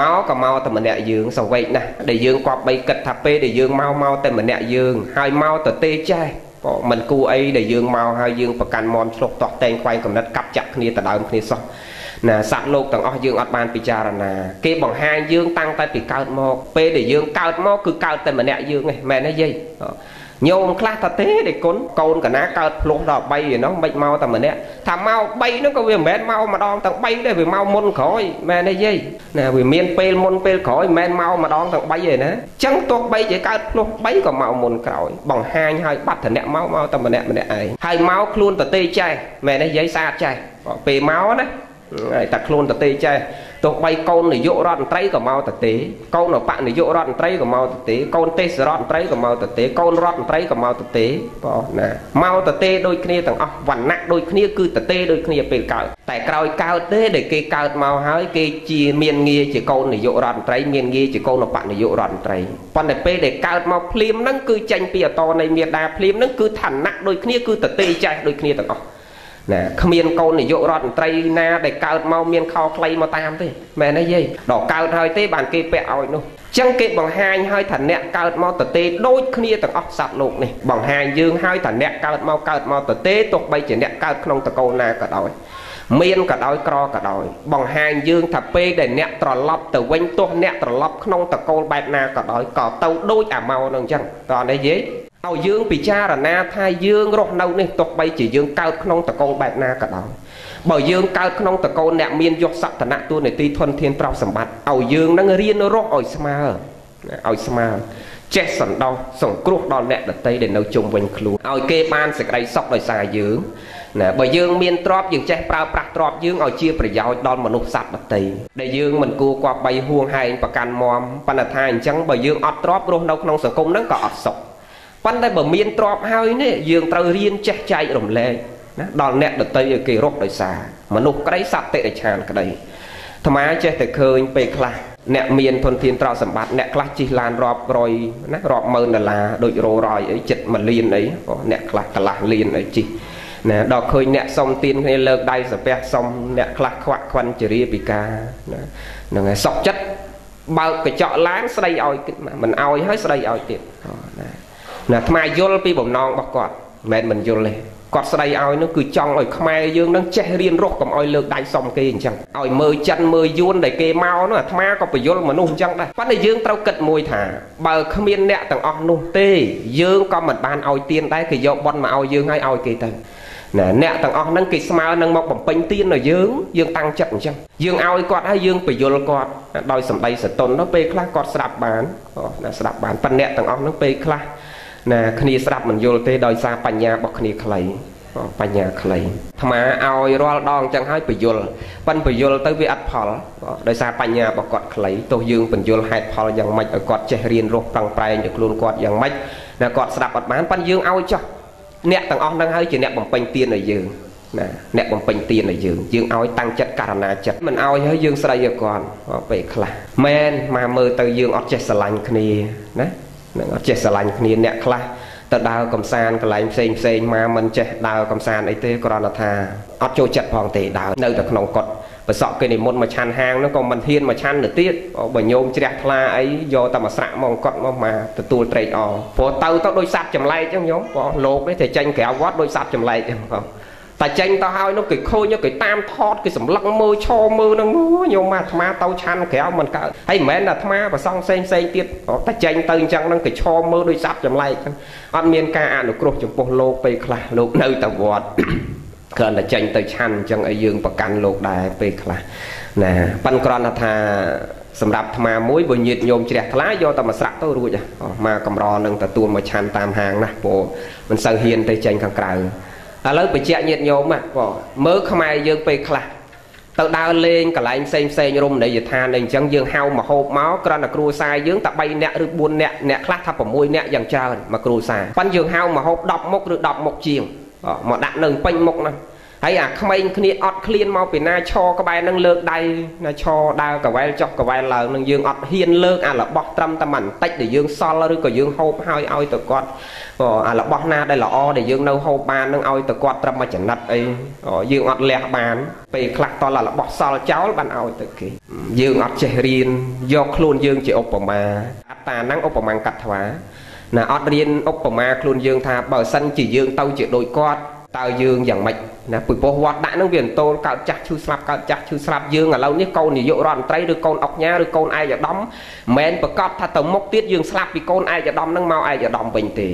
មកក៏មកតែម្នាក់យើងសវែកណាស់ដែលយើងគប្បីគិតថាពេលដែលយើងមកមកតែម្នាក់យើងហើយមកទៅទេចេះក៏មិនគួរអីដែលយើងមកហើយយើងប្រកាន់មន់ឆ្លុះតោះតែងខ្វែងកំណត់កាប់ចាក់គ្នាទៅដើមគ្នាសោះ ណាសត្វលោកទាំងអស់យើងអត់បានពិចារណា គេបង្ហាញយើងតាំងតែពីកើតមកពេលដែលយើងកើតមកគឺកើតតែម្នាក់យើងឯងមែនទេយាយញោមខ្លះថាទេដេគុណកូនកណាកើតភ្លោះដល់3ឯនោះមិនមកតែម្នាក់ថាមក3ហ្នឹងក៏វាមិនមែនមកម្ដងទាំង3ដែរវាមកមុនក្រោយមែនទេយាយណាវាមានពេលមុនពេលក្រោយមិនមែនមកម្ដងទាំង3ឯណាអញ្ចឹងទោះបីជាកើតភ្លោះ3ក៏មកមុនក្រោយបង្ហាញឲ្យបាត់តំណែងមកមកតែម្នាក់ម្នាក់ឯងហើយមកខ្លួនតទេចេះមែនទេយាយស្អាតចេះពេលមកណា ហើយតែខ្លួនតទេចេះទោះបីកូននាយករដ្ឋមន្ត្រីក៏មកទៅទេកូនអបនាយករដ្ឋមន្ត្រីក៏មកទៅទេកូនទេសរដ្ឋមន្ត្រីក៏មកទៅទេកូនរដ្ឋមន្ត្រីក៏មកទៅទេបងណាមកទៅទេដូចគ្នាទាំងអស់វណ្ណៈដូចគ្នាគឺទៅទេដូចគ្នាពេលកើតតែក្រោយកើតទេដែលគេកើតមកហើយគេជាមានងារជាកូននាយករដ្ឋមន្ត្រីមានងារជាកូនអបនាយករដ្ឋមន្ត្រីប៉ុន្តែពេលដែលកើតមកភ្លាមហ្នឹងគឺចេញពីអតនៃមេដាភ្លាមហ្នឹងគឺឋានៈដូចគ្នាគឺទៅទេចេះដូចគ្នាទាំងអស់ ណាគ្មានកូននាយករដ្ឋមន្ត្រីណាដែលកើតមកមានខោខ្លីមកតាមទេមែនទេយាយដល់កើតហើយទេបានគេពាក់ឲ្យនោះចឹងគេបង្ហាញឲ្យថាអ្នកកើតមកតទេដូចគ្នាទាំងអស់សត្វលោកនេះបង្ហាញយើងឲ្យថាអ្នកកើតមកកើតមកតទេទោះបីជាអ្នកកើតក្នុងតកូលណាក៏ដោយមានក៏ដោយក្រក៏ដោយបង្ហាញយើងថាពេលដែលអ្នកត្រឡប់ទៅវិញទោះអ្នកត្រឡប់ក្នុងតកូលបែបណាក៏ដោយក៏ទៅដូចអាម៉ៅនឹងអញ្ចឹងតើនេះយាយ ឲ្យយើងពិចារណាថាយើងរស់នៅនេះទុកបីជាយើងកើតក្នុងតកូលបែបណាក៏ដោយបើយើងកើតក្នុងតកូលអ្នកមានយកសក្តនៈទួនាទីធនធានទ្រព្យសម្បត្តិឲ្យយើងនឹងរៀនរស់ឲ្យស្មើឲ្យស្មើចេះសន្តោសសង្គ្រោះដល់អ្នកដតីដែលនៅជុំវិញខ្លួនឲ្យគេបានសេចក្តីសុខដោយសារយើងណាបើយើងមានទ្រព្យយើងចេះប្រើប្រាស់ទ្រព្យយើងឲ្យជាប្រយោជន៍ដល់មនុស្សសត្វដតីដែលយើងមិនគួរគប្បីហួងហែងប្រកាន់មមប៉ុន្តែថាអញ្ចឹងបើយើងអត់ទ្រព្យរស់នៅក្នុងសង្គមហ្នឹងក៏អត់សុខ ប៉ុន្តែបើមានទ្រព្យហើយនេះយើងត្រូវរៀនចេះចែករំលែកណាដល់អ្នកដតីឲ្យគេរកដោយសារមនុស្សក្តីសត្វតិរិឆានក្តីអាត្មាចេះតែឃើញពេលខ្លះអ្នកមានធនធានទ្រព្យសម្បត្តិអ្នកខ្លះជិះឡានរាប់រយណារាប់ម៉ឺនដុល្លារដូចរោរយអីចិត្តមួយលានអីអ្នកខ្លះកន្លះលានអីជិះណាដល់ឃើញអ្នកសុំទៀនគ្នាលើកដៃសាពះសុំអ្នកខ្លះខ្វាក់ខ្វិនជរាពិការណាហ្នឹងហើយសក់ចិត្តបើកកញ្ចក់ឡានស្ដីឲ្យមិនឲ្យហើយស្ដីឲ្យទៀត ណាណាអាត្មាយល់ពីបំណងរបស់គាត់មិនមែនមិនយល់ទេគាត់ស្ដីឲ្យនោះគឺចង់ឲ្យខ្មែរយើងនឹងចេះរៀនរស់កុំឲ្យលើកដៃសុំគេអញ្ចឹងឲ្យមើលចិនមើលយួនដែលគេមកនោះអាត្មាក៏បញ្យល់មនុស្សអញ្ចឹងដែរប៉ុន្តែយើងត្រូវគិតមួយថាបើគ្មានអ្នកទាំងអស់នោះទេយើងក៏មិនបានឲ្យទៀនដែរគេយកប៉ុនមកឲ្យយើងឲ្យឲ្យគេទៅណាអ្នកទាំងអស់ហ្នឹងគេស្មើនឹងមកបំពេញទានឲ្យយើងយើងតាំងចិត្តអញ្ចឹងយើងឲ្យគាត់ហើយយើងបញ្យលគាត់ដោយសម្ដីសតុនទៅពេលខ្លះគាត់ស្ដាប់បានណាស្ដាប់បានប៉ុន្តែអ្នកទាំងអស់ហ្នឹងពេលខ្លះ ណាគ្នាស្ដាប់មិនយល់ទេដោយសារបញ្ញារបស់គ្នាខ្លីបញ្ញាខ្លីអាត្មាឲ្យរាល់ដងចឹងហើយបញ្យលប៉ិនបញ្យលទៅវាអត់ផលដោយសារបញ្ញារបស់គាត់ខ្លីទោះយើងបញ្យលហេតុផលយ៉ាងម៉េចឲ្យគាត់ចេះរៀនរស់ប្រឹងប្រែងឲ្យខ្លួនគាត់យ៉ាងម៉េចណាគាត់ស្ដាប់អត់បានប៉ិនយើងឲ្យចោះអ្នកទាំងអស់ហ្នឹងហើយជាអ្នកបំពេញទានឲ្យយើងណាអ្នកបំពេញទានឲ្យយើងយើងឲ្យតាំងចិត្តករណាចិត្តមិនឲ្យហើយយើងស្ដីឲ្យគាត់ពេលខ្លះមែនមកមើលទៅយើងអត់ចេះស្រឡាញ់គ្នាណា នឹងអត់ចេះស្រឡាញ់គ្នាអ្នកខ្លះទៅដើរកំសាន្តកន្លែងផ្សេងផ្សេងមកមិនចេះដើរកំសាន្តអីទេគ្រាន់តែថាអត់ចូលចិត្តផងទេដើរនៅតែក្នុងកុដប្រសក់គេនិមន្តមកឆាន់ហាងនោះក៏មិនហ៊ានមកឆាន់ទៅទៀតបើញោមជ្រះថ្លាអីយកតែមកស្រាក់មកកត់មកមកទទួលត្រេកអរព្រោះទៅទៅដោយសัตว์ចម្លែកចឹងញោមបងលោកនេះតែចេញក្រៅវត្តដោយសัตว์ចម្លែកចឹងបង តែចេញទៅហើយនោះគេខូចគេតាមថតគេសម្លឹងមើលឈរមើលនឹងញោមអាត្មាទៅឆាន់ក្រៅមិនកើតហើយមិនមែនអាត្មាប្រសងផ្សេងផ្សេងទៀតតែចេញទៅអញ្ចឹងនឹងគេឈរមើលដោយសัตว์ចម្លែកចឹងអត់មានការអនុគ្រោះចំពោះលោកពេលខ្លះលោកនៅតែវត្តគ្រាន់តែចេញទៅឆាន់អញ្ចឹងឲ្យយើងប្រកាន់លោកដែរពេលខ្លះណាប៉ិនគ្រាន់តែថាសម្រាប់អាមួយបើញាតញោមជ្រះថ្លាយកតែមកស្រាក់ទៅរួចមកកំរនឹងទទួលមកឆាន់តាមហាងណាព្រោះមិនសូវហ៊ានទៅចេញខាងក្រៅ ឥឡូវបញ្ជាក់ញាតញោមណាបងមើលខ្មែរយើងពេលខ្លះទៅដើរលេងកន្លែងផ្សេងផ្សេងរមណីយដ្ឋានអីអញ្ចឹងយើងហៅមកហូបមកគ្រាន់តែគ្រួសារយើងតែ3នាក់ឬ4នាក់អ្នកខ្លះថា6នាក់យ៉ាងច្រើនមកគ្រួសារប៉ិនយើងហៅមកហូប10មុខឬ10មុខជាងមកដាក់នៅពេញមុខណា ហើយអាក្មេងគ្នាអត់ឃ្លានមកពីណាឈរក្បែរនឹងលើកដៃណាឈរដើរកវែលចុះកវែលឡើងនឹងយើងអត់ហ៊ានលើកអារបស់ត្រឹមតែបន្តិចដែលយើងសល់ឬក៏យើងហូបហើយឲ្យទៅគាត់អារបស់ណាដែលល្អដែលយើងនៅហូបបាននឹងឲ្យទៅគាត់ត្រឹមមួយចំណិតអីយើងអត់លះបានពេលខ្លះតលរបស់សល់ចោលបានឲ្យទៅគេយើងអត់ចេះរៀនយកខ្លួនយើងជាឧបមាអត្តាហ្នឹងឧបមាកាត់ថ្វាណាអត់រៀនឧបមាខ្លួនយើងថាបើសិនជាយើងទៅជាដូចគាត់ តើយើងយ៉ាងម៉េចណាពីព្រោះវត្តដាក់នឹងវាអន្តោលកើតចាស់ឈឺស្លាប់កើតចាស់ឈឺស្លាប់យើងឥឡូវនេះកូននាយករដ្ឋមន្ត្រីឬកូនអុកញ៉ាឬកូនឯកឧត្តមមិនប្រកាសថាទៅមុខទៀតយើងស្លាប់ពីកូនឯកឧត្តមនឹងមកឯកឧត្តមវិញទេ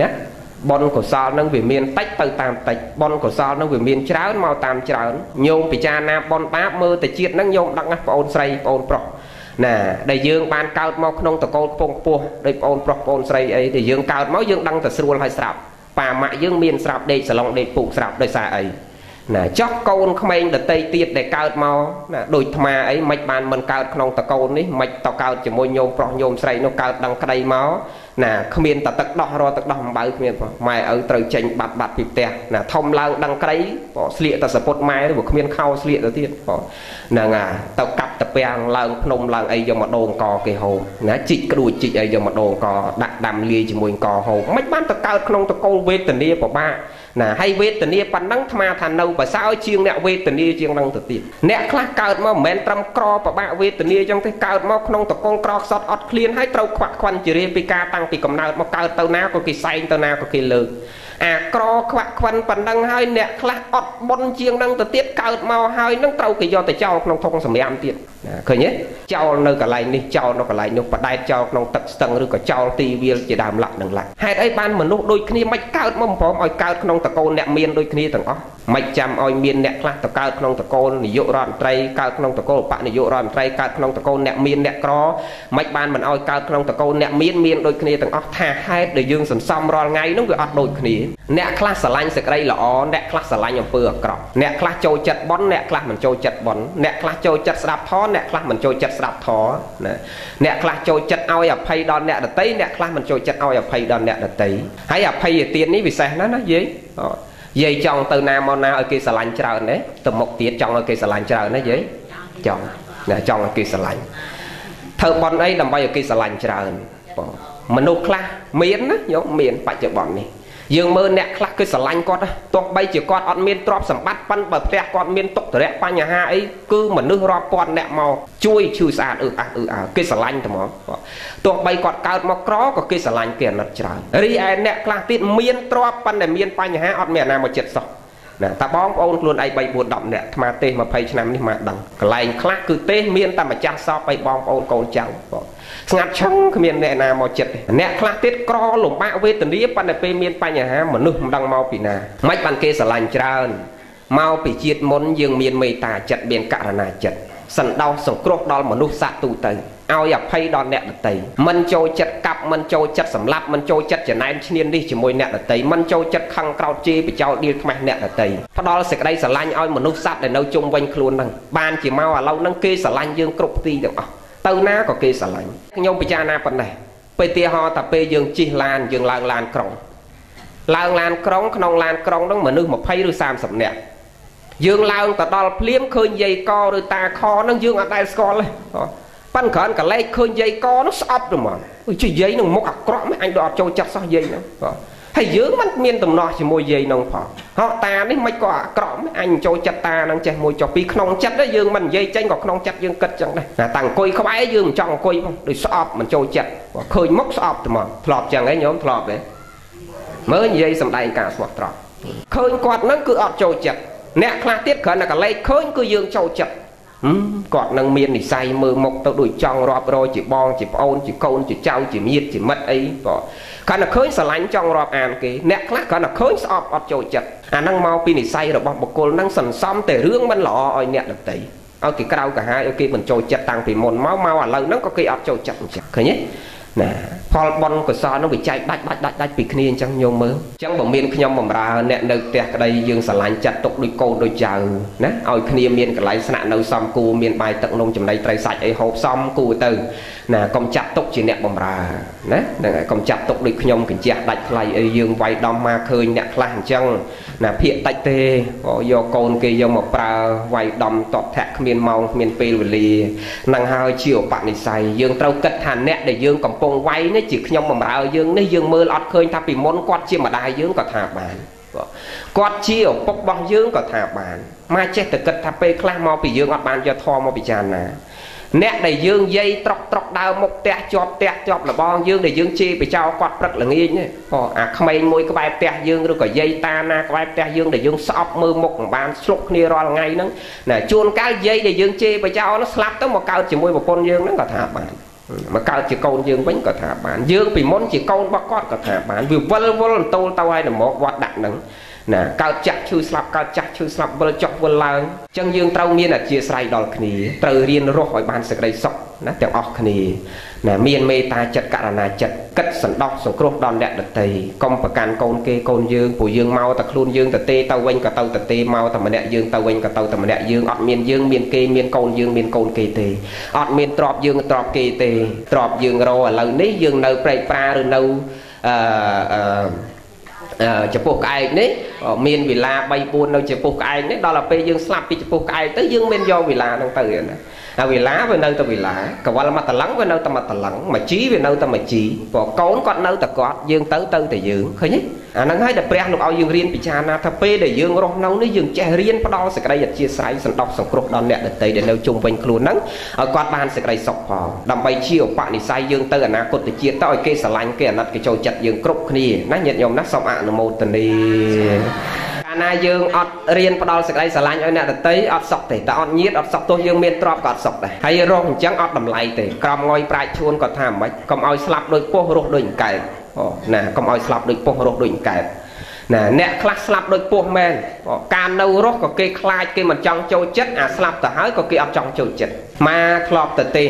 ណាបុណ្យកុសលនឹងវាមានតិចទៅតាមតិចបុណ្យកុសលនឹងវាមានច្រើនមកតាមច្រើនញោមពិចារណាបុណ្យបាបមើលតែជាតិនឹងញោមដឹងណាបងអូនស្រីបងអូនប្រុសណាដែលយើងបានកើតមកក្នុងតកូលខ្ពងខ្ពស់ដោយបងអូនប្រុសបងអូនស្រីអីដែលយើងកើតមកយើងដឹងតែស្រួលហើយស្រាប់ ប៉ាម៉ាក់យើងមានស្រាប់ដេកសឡុងដេកពូកស្រាប់ដោយសារអី ណាចោះកូនក្មេងដតីទៀតដែលកើតមកណាដូចថ្មអីមិនបានមិនកើតក្នុងតកូននេះមិនតកើតជាមួយញោមប្រុសញោមស្រីនោះកើតដឹងក្តីមកណាគ្មានតទឹកដោះរទឹកដោះអំបៅគ្មានម៉ែឪត្រូវចេញបាត់បាត់ពីផ្ទះណាធំឡើងដឹងក្តីបងស្លៀកតែសពុតម៉ែឬគ្មានខោស្លៀកទៅទៀតបងហ្នឹងអាទៅកាប់តពាំងឡើងភ្នំឡើងអីយកមកដូងកគេហូបណាជីកក្ដួចជីកអីយកមកដូងកដាក់ដាំលាយជាមួយកហូបមិនបានទៅកើតក្នុងតកូលវេទនាពិបាក ណាហើយវេទនាប៉ុណ្ណឹងថ្មថានៅបើសើជាងអ្នកវេទនាជាងនឹងទៅទៀតអ្នកខ្លះកើតមកមិនមែនត្រឹមក្រប្របាក់វេទនាអញ្ចឹងទេកើតមកក្នុងតកងក្រខ្សត់អត់ឃ្លានហើយត្រូវខ្វាក់ខ្វាន់ជារៀពីការតាំងពីកំណើតមកកើតទៅណាក៏គេសែងទៅណាក៏គេលើកអាក្រខ្វាក់ខ្វិនប៉ុណ្ណឹងហើយអ្នកខ្លះអត់បុនជាងនឹងទៅទៀតកើតមកហើយនឹងត្រូវគេយកទៅចោលក្នុងធុងសម្រាមទៀតណា ឃើញទេចោលនៅកន្លែងនេះចោលនៅកន្លែងនោះបដែតចោលក្នុងទឹកស្ទឹងឬក៏ចោលទីវាលជាដើមលក្ខនឹងលក្ខហេតុអីបានមនុស្សដូចគ្នាមិនកើតមកព្រមឲ្យកើតក្នុងតកូលអ្នកមានដូចគ្នាទាំងអស់មិនចាំឲ្យមានអ្នកខ្លះទៅកើតក្នុងតកូលនាយករដ្ឋមន្ត្រីកើតក្នុងតកូលបកនាយករដ្ឋមន្ត្រីកើតក្នុងតកូលអ្នកមានអ្នកក្រមិនបានមិនឲ្យកើតក្នុងតកូលអ្នកមានមានដូចគ្នាទាំងអស់ថាហេតុដែលយើងសន្សំរាល់ថ្ងៃនោះវាអត់ដូចគ្នាអ្នកខ្លះស្រឡាញ់សេចក្តីល្អអ្នកខ្លះស្រឡាញ់អំពើអាក្រក់អ្នកខ្លះចូលចិត្តបន់អ្នកខ្លះមិនចូលចិត្តបន់អ្នកខ្លះចូលចិត្តស្ដាប់ធម៌អ្នកខ្លះមិនចូលចិត្តស្ដាប់ធម៌ណាអ្នកខ្លះចូលចិត្តឲ្យអភ័យដល់អ្នកដតីអ្នកខ្លះមិនចូលចិត្តឲ្យអភ័យដល់អ្នកដតីហើយអភ័យទាននេះពិសេសណាស់ណាយាយ យាយចង់ទៅណាមកណាឲ្យគេស្រឡាញ់ច្រើនទេទៅមុខទៀតចង់ឲ្យគេស្រឡាញ់ច្រើនណាយាយចង់ណាចង់ឲ្យគេស្រឡាញ់ធ្វើបន់អីដើម្បីឲ្យគេស្រឡាញ់ច្រើនបងមនុស្សខ្លះមានណាយកមានបច្ចុប្បន្ននេះ យើងមើលអ្នកខ្លះគឺស្រឡាញ់គាត់ទោះបីជាគាត់អត់មានទ្រព្យសម្បត្តិប៉ុន្តែបើផ្ទះគាត់មានទុកតរៈបញ្ហាអីគឺមនុស្សរាប់ពាន់អ្នកមកជួយឈឺស្អាតអឺអះអឺអើគេស្រឡាញ់តែហ្មងទោះបីគាត់កើតមកក្រក៏គេស្រឡាញ់គេអាណិតច្រើនរីឯអ្នកខ្លះទៀតមានទ្រព្យប៉ុន្តែមានបញ្ហាអត់មានអាណាមកចិត្តសោះ ណាតាបងប្អូនខ្លួនឯង3 4 10នាក់អាត្មាទេស20ឆ្នាំនេះមកដឹងកន្លែងខ្លះគឺទេសមានតែម្ចាស់សពឲ្យបងប្អូនកូនចៅបងស្ងាត់ឆឹងគ្មានអ្នកណាមកចិត្តអ្នកខ្លះទៀតក្រលំបាកវេទនាប៉ុន្តែពេលមានបញ្ហាមនុស្សមិនដឹងមកពីណាមិនបានគេស្រឡាញ់ច្រើនមកពីជាតិមុនយើងមានមេត្តាចិត្តមានករណាចិត្តសន្តោសសង្គ្រោះដល់មនុស្សសត្វទូទៅ ឲ្យអភ័យដល់អ្នកដតីមិនចូលចិត្តកាប់មិនចូលចិត្តសម្លាប់មិនចូលចិត្តចំណែនឈ្នាននេះជាមួយអ្នកដតីមិនចូលចិត្តខឹងក្រោតជេរបចោលដៀលខ្មាស់អ្នកដតីផ្ដល់សេចក្តីស្រឡាញ់ឲ្យមនុស្សសត្វដែលនៅជុំវិញខ្លួននឹងបានជាមកឥឡូវហ្នឹងគេស្រឡាញ់យើងគ្រប់ទីទាំងអស់ទៅណាក៏គេស្រឡាញ់ខ្ញុំពិចារណាប៉ុណ្ណេះពេលទីហោថាពេលយើងជិះឡានយើងឡើងឡានក្រុងឡើងឡានក្រុងក្នុងឡានក្រុងហ្នឹងមនុស្ស20ឬ30នាក់យើងឡើងទៅដល់ភ្លាមឃើញយាយកឬតាខហ្នឹងយើងអត់ដែលស្គាល់ទេ ប៉ាន់ក្រានកលែកឃើញយាយកនោះស្អប់ទៅហ្មងជិះយាយនឹងមុខអាក្រក់មិនអញដល់អត់ចូលចិត្តសោះយាយហ្នឹងបាទហើយយើងមិនមានដំណោះជាមួយយាយនឹងផងហោះតានេះមិនក៏អាក្រក់អញចូលចិត្តតានឹងចេះមួយចុះពីក្នុងចិត្តយើងមិននិយាយចេញក៏ក្នុងចិត្តយើងគិតចឹងដែរតែតាំងអង្គុយក្បែរយើងមិនចង់អង្គុយផងដូចស្អប់មិនចូលចិត្តឃើញមុខស្អប់តែមកធ្លាប់ចឹងឯងញោមធ្លាប់ទេមើលនិយាយសំដែងការស្មោះត្រង់ឃើញគាត់នឹងគឺអត់ចូលចិត្តអ្នកខ្លះទៀតគ្រាន់តែកលេចឃើញគឺយើងចូលចិត្ត គាត់នឹងមាននិស័យមើលមុខទៅដូចចង់រាប់រយជាបងជាប្អូនជាកូនជាចៅជាមៀតជាមិត្តអីក៏គាត់តែឃើញស្រឡាញ់ចង់រាប់អានគេអ្នកខ្លះគាត់តែឃើញស្អប់អត់ចូលចិត្តអាហ្នឹងមកពីនិស័យរបស់បុគ្គលហ្នឹងសន្សំតែរឿងមិនល្អឲ្យអ្នកដទៃឲ្យគេក្រៅកាហាយឲ្យគេមិនចូលចិត្តតាំងពីមុនមកមកឥឡូវហ្នឹងក៏គេអត់ចូលចិត្តអញ្ចឹងឃើញទេ ណាផលបនកុសលនោះវាចែកដាច់ដាច់ដាច់ដាច់ពីគ្នាអញ្ចឹងញោមមើលអញ្ចឹងបើមានខ្ញុំបំរើអ្នកនៅផ្ទះក្តីយើងស្រឡាញ់ចាត់ទុកដូចកូនដូចចៅណាឲ្យគ្នាមានកន្លែងស្នាក់នៅសំគូមានបាយទឹកនំចំណីត្រីសាច់អីហូបសំគូទៅណាកុំចាត់ទុកជាអ្នកបំរើណាហ្នឹងហើយកុំចាត់ទុកដូចខ្ញុំកញ្ជះដាច់ថ្លៃអីយើងវាយដំមកឃើញអ្នកខ្លះអញ្ចឹងណាភាកតិចទេយកកូនគេយកមកប្រើវាយដំតបធាក់គ្មានម៉ោងគ្មានពេលវេលានឹងហើយជាឧបនិស្ស័យយើងត្រូវគិតថាអ្នកដែលយើងកំពុងវាយនេះជាខ្ញុំបំរើយើងនេះយើងមើលអត់ឃើញថាពីមុនគាត់ជាម្ដាយយើងក៏ថាបានគាត់ជាឪពុករបស់យើងក៏ថាបានមកចេះតែគិតថាពេលខ្លះមកពីយើងអត់បានយកធម៌មកពិចារណាអ្នកដែលយើងយាយត្រកត្រកដើរមុខផ្ទះជាប់ផ្ទះជាប់លបងយើងដែលយើងជេរបចោគាត់ព្រឹកល្ងាចនេះអូអាក្មេងមួយក្បែរផ្ទះយើងឬក៏យាយតាណាក្បែរផ្ទះយើងដែលយើងស្អប់មើលមុខមិនបានស្លុកគ្នារាល់ថ្ងៃហ្នឹងណាជួនកាលយាយដែលយើងជេរបចោនោះស្លាប់ទៅមកកើតជាមួយប្រពន្ធយើងហ្នឹងក៏ថាបាន មកកើតជាកូនយើងវិញក៏ថាបានយើងពីមុនជាកូនរបស់គាត់ក៏ថាបានវាវិលវល់អន្ទោលទៅឲ្យទៅមកវត្តដាក់នឹងណាកើតចាស់ឈឺស្លាប់កើតចាស់ឈឺស្លាប់វិលចុះវិលឡើងអញ្ចឹងយើងត្រូវមានអធិស្ឋានដល់គ្នាត្រូវរៀនរស់ឲ្យបានសេចក្តីសុខណាទាំងអស់គ្នា ណាមានមេត្តាចិត្តករណាចិត្តគិតសន្តោសសង្គ្រោះដល់អ្នកដតីកុំប្រកាន់កូនគេកូនយើងព្រោះយើងមកតែខ្លួនយើងទៅទេទៅវិញក៏ទៅទៅទេមកតែម្នាក់យើងទៅវិញក៏ទៅតែម្នាក់យើងអត់មានយើងមានគេមានកូនយើងមានកូនគេទេអត់មានទ្របយើងទ្របគេទេទ្របយើងរឥឡូវនេះយើងនៅព្រែកប្រាឬនៅអឺអឺចំពោះក្អែកនេះមានវិឡា3 4នៅចំពោះក្អែកនេះដល់ទៅពេលយើងស្លាប់ពីចំពោះក្អែកទៅយើងមានយកវិឡាហ្នឹងទៅណា ហើយវិឡាវានៅតែវិឡាកវលមកតឡឹងវានៅតែមកតឡឹងមកជីវានៅតែមកជីព្រោះកូនគាត់នៅតែគាត់យើងទៅទៅតែយើងឃើញទេអាហ្នឹងហើយតែព្រះលោកឲ្យយើងរៀនពិចារណាថាពេលដែលយើងរស់នៅនេះយើងចេះរៀនផ្ដល់សេចក្តីអធិស្ឋានសន្តោសសង្គ្រោះដល់អ្នកដទៃដែលនៅជុំវិញខ្លួនហ្នឹងឲ្យគាត់បានសេចក្តីសុខផងដើម្បីជាឧបនិស្ស័យយើងទៅអនាគតជាតិទៅឲ្យគេស្រឡាញ់គេអាណិតគេចូលចិត្តយើងគ្រប់គ្នាណាញាតិញោមណាសូមអនុមោទនា កាលណាយើងអត់រៀនផ្ដល់សេចក្តីស្រឡាញ់ឲ្យអ្នកដតីអត់សុខទេតែអត់ញៀតអត់សុខទោះយើងមានទ្រព្យក៏អត់សុខដែរហើយរស់អញ្ចឹងអត់តម្លៃទេក្រំងយប្រាជ្ញឈួនក៏ថាមិនកុំឲ្យស្លាប់ដូចពស់រស់ដូចអង្កែបអូណាកុំឲ្យស្លាប់ដូចពស់រស់ដូចអង្កែបណាអ្នកខ្លះស្លាប់ដូចពស់មែនការនៅរស់ក៏គេខ្លាចគេមិនចង់ចូលចិត្តអាស្លាប់ទៅហើយក៏គេអត់ចង់ចូលចិត្តមកធ្លាប់ទៅទេ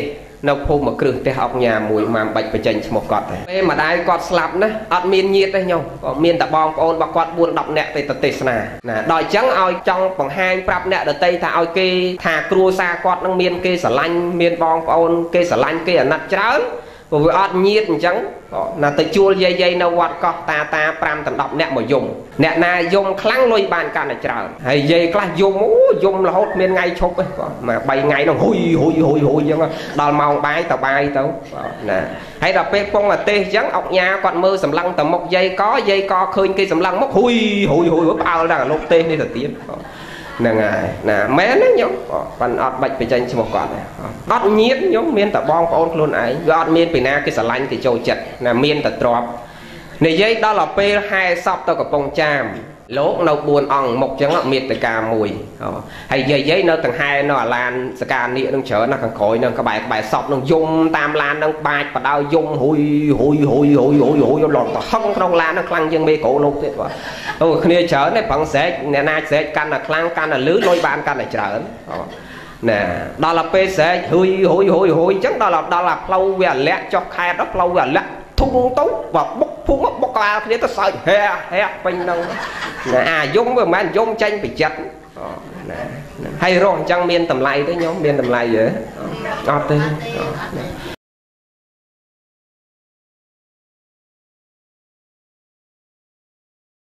នៅភូមិមកគ្រឹះផ្ទះអុកញ៉ាមួយមកបាច់បញ្ចេញឈ្មោះគាត់ទេពេលម្ដាយគាត់ស្លាប់ណាអត់មានញាតិទេញោមក៏មានតែបងប្អូនរបស់គាត់4 10នាក់ទេទៅទេសនាណាដល់អញ្ចឹងឲ្យចង់បង្ហាញប្រាប់អ្នកដតីថាឲ្យគេថាគ្រួសារគាត់នឹងមានគេស្រឡាញ់មានបងប្អូនគេស្រឡាញ់គេអាណិតច្រើនព្រោះវាអត់ញៀតអញ្ចឹងណាទៅជួលយាយយាយនៅវត្តកោះតាតា5ដល់10អ្នកមកយំ អ្នកណាយំខ្លាំងលុយបានកាន់តែច្រើនហើយយាយខ្លះយំអូយំរហូតមានថ្ងៃឈប់ឯងគាត់មក3ថ្ងៃនោះហ៊ុយហ៊ុយហ៊ុយហ៊ុយអញ្ចឹងដល់ម៉ោងបាយទៅបាយទៅណាហើយដល់ពេលពងអាទេសអញ្ចឹងអុកញ៉ាគាត់មើលសម្លឹងទៅមុខយាយកយាយកឃើញគេសម្លឹងមុខហ៊ុយហ៊ុយហ៊ុយផ្អើលដល់អាលោកទេសនេះទៅទៀតហ្នឹងហើយណាមែនទេញោមប៉ាន់អត់បាច់បញ្ចេញឈ្មោះគាត់ទេអត់ញៀតញោមមានតែបងប្អូនខ្លួនឯងវាអត់មានពីណាគេស្រឡាញ់គេចូលចិត្តណាមានតែទ្រប និយាយដល់ទៅពេលហែសពទៅកំពង់ចាមលោកនៅ4អង្គមុខចឹងមេត្តាមួយហើយយាយយាយនៅទាំងហែនៅអាឡានសកានៀកនឹងច្រើនណាស់ខាងក្រោយនឹងក្បែរក្បែរសពនឹងយំតាមឡាននឹងបាច់បដៅយំហ៊ុយហ៊ុយហ៊ុយហ៊ុយហ៊ុយហ៊ុយលត់ទៅហឹងក្នុងឡាននឹងខ្លាំងជាងមេក្រូលោកទៀតបាទអូគ្នាច្រើនទេប្រឹងស្រែកអ្នកណាស្រែកកាន់តែខ្លាំងកាន់តែលឺលុយបានកាន់តែច្រើនណាដល់ទៅពេលស្រែកហ៊ុយហ៊ុយហ៊ុយហ៊ុយអញ្ចឹងដល់ដល់ផ្លូវវាលាក់ចុះខេតដល់ផ្លូវវាលាក់ ធុងទៅបើបុកភូមិបុកក្បាលគ្នាទៅសើចហែហែពេញហ្នឹងណាអាយំវាមិនមែនយំចេញពីចិត្តណាហើយរស់អញ្ចឹងមានតម្លៃទេញោមមានតម្លៃទេអត់ទេ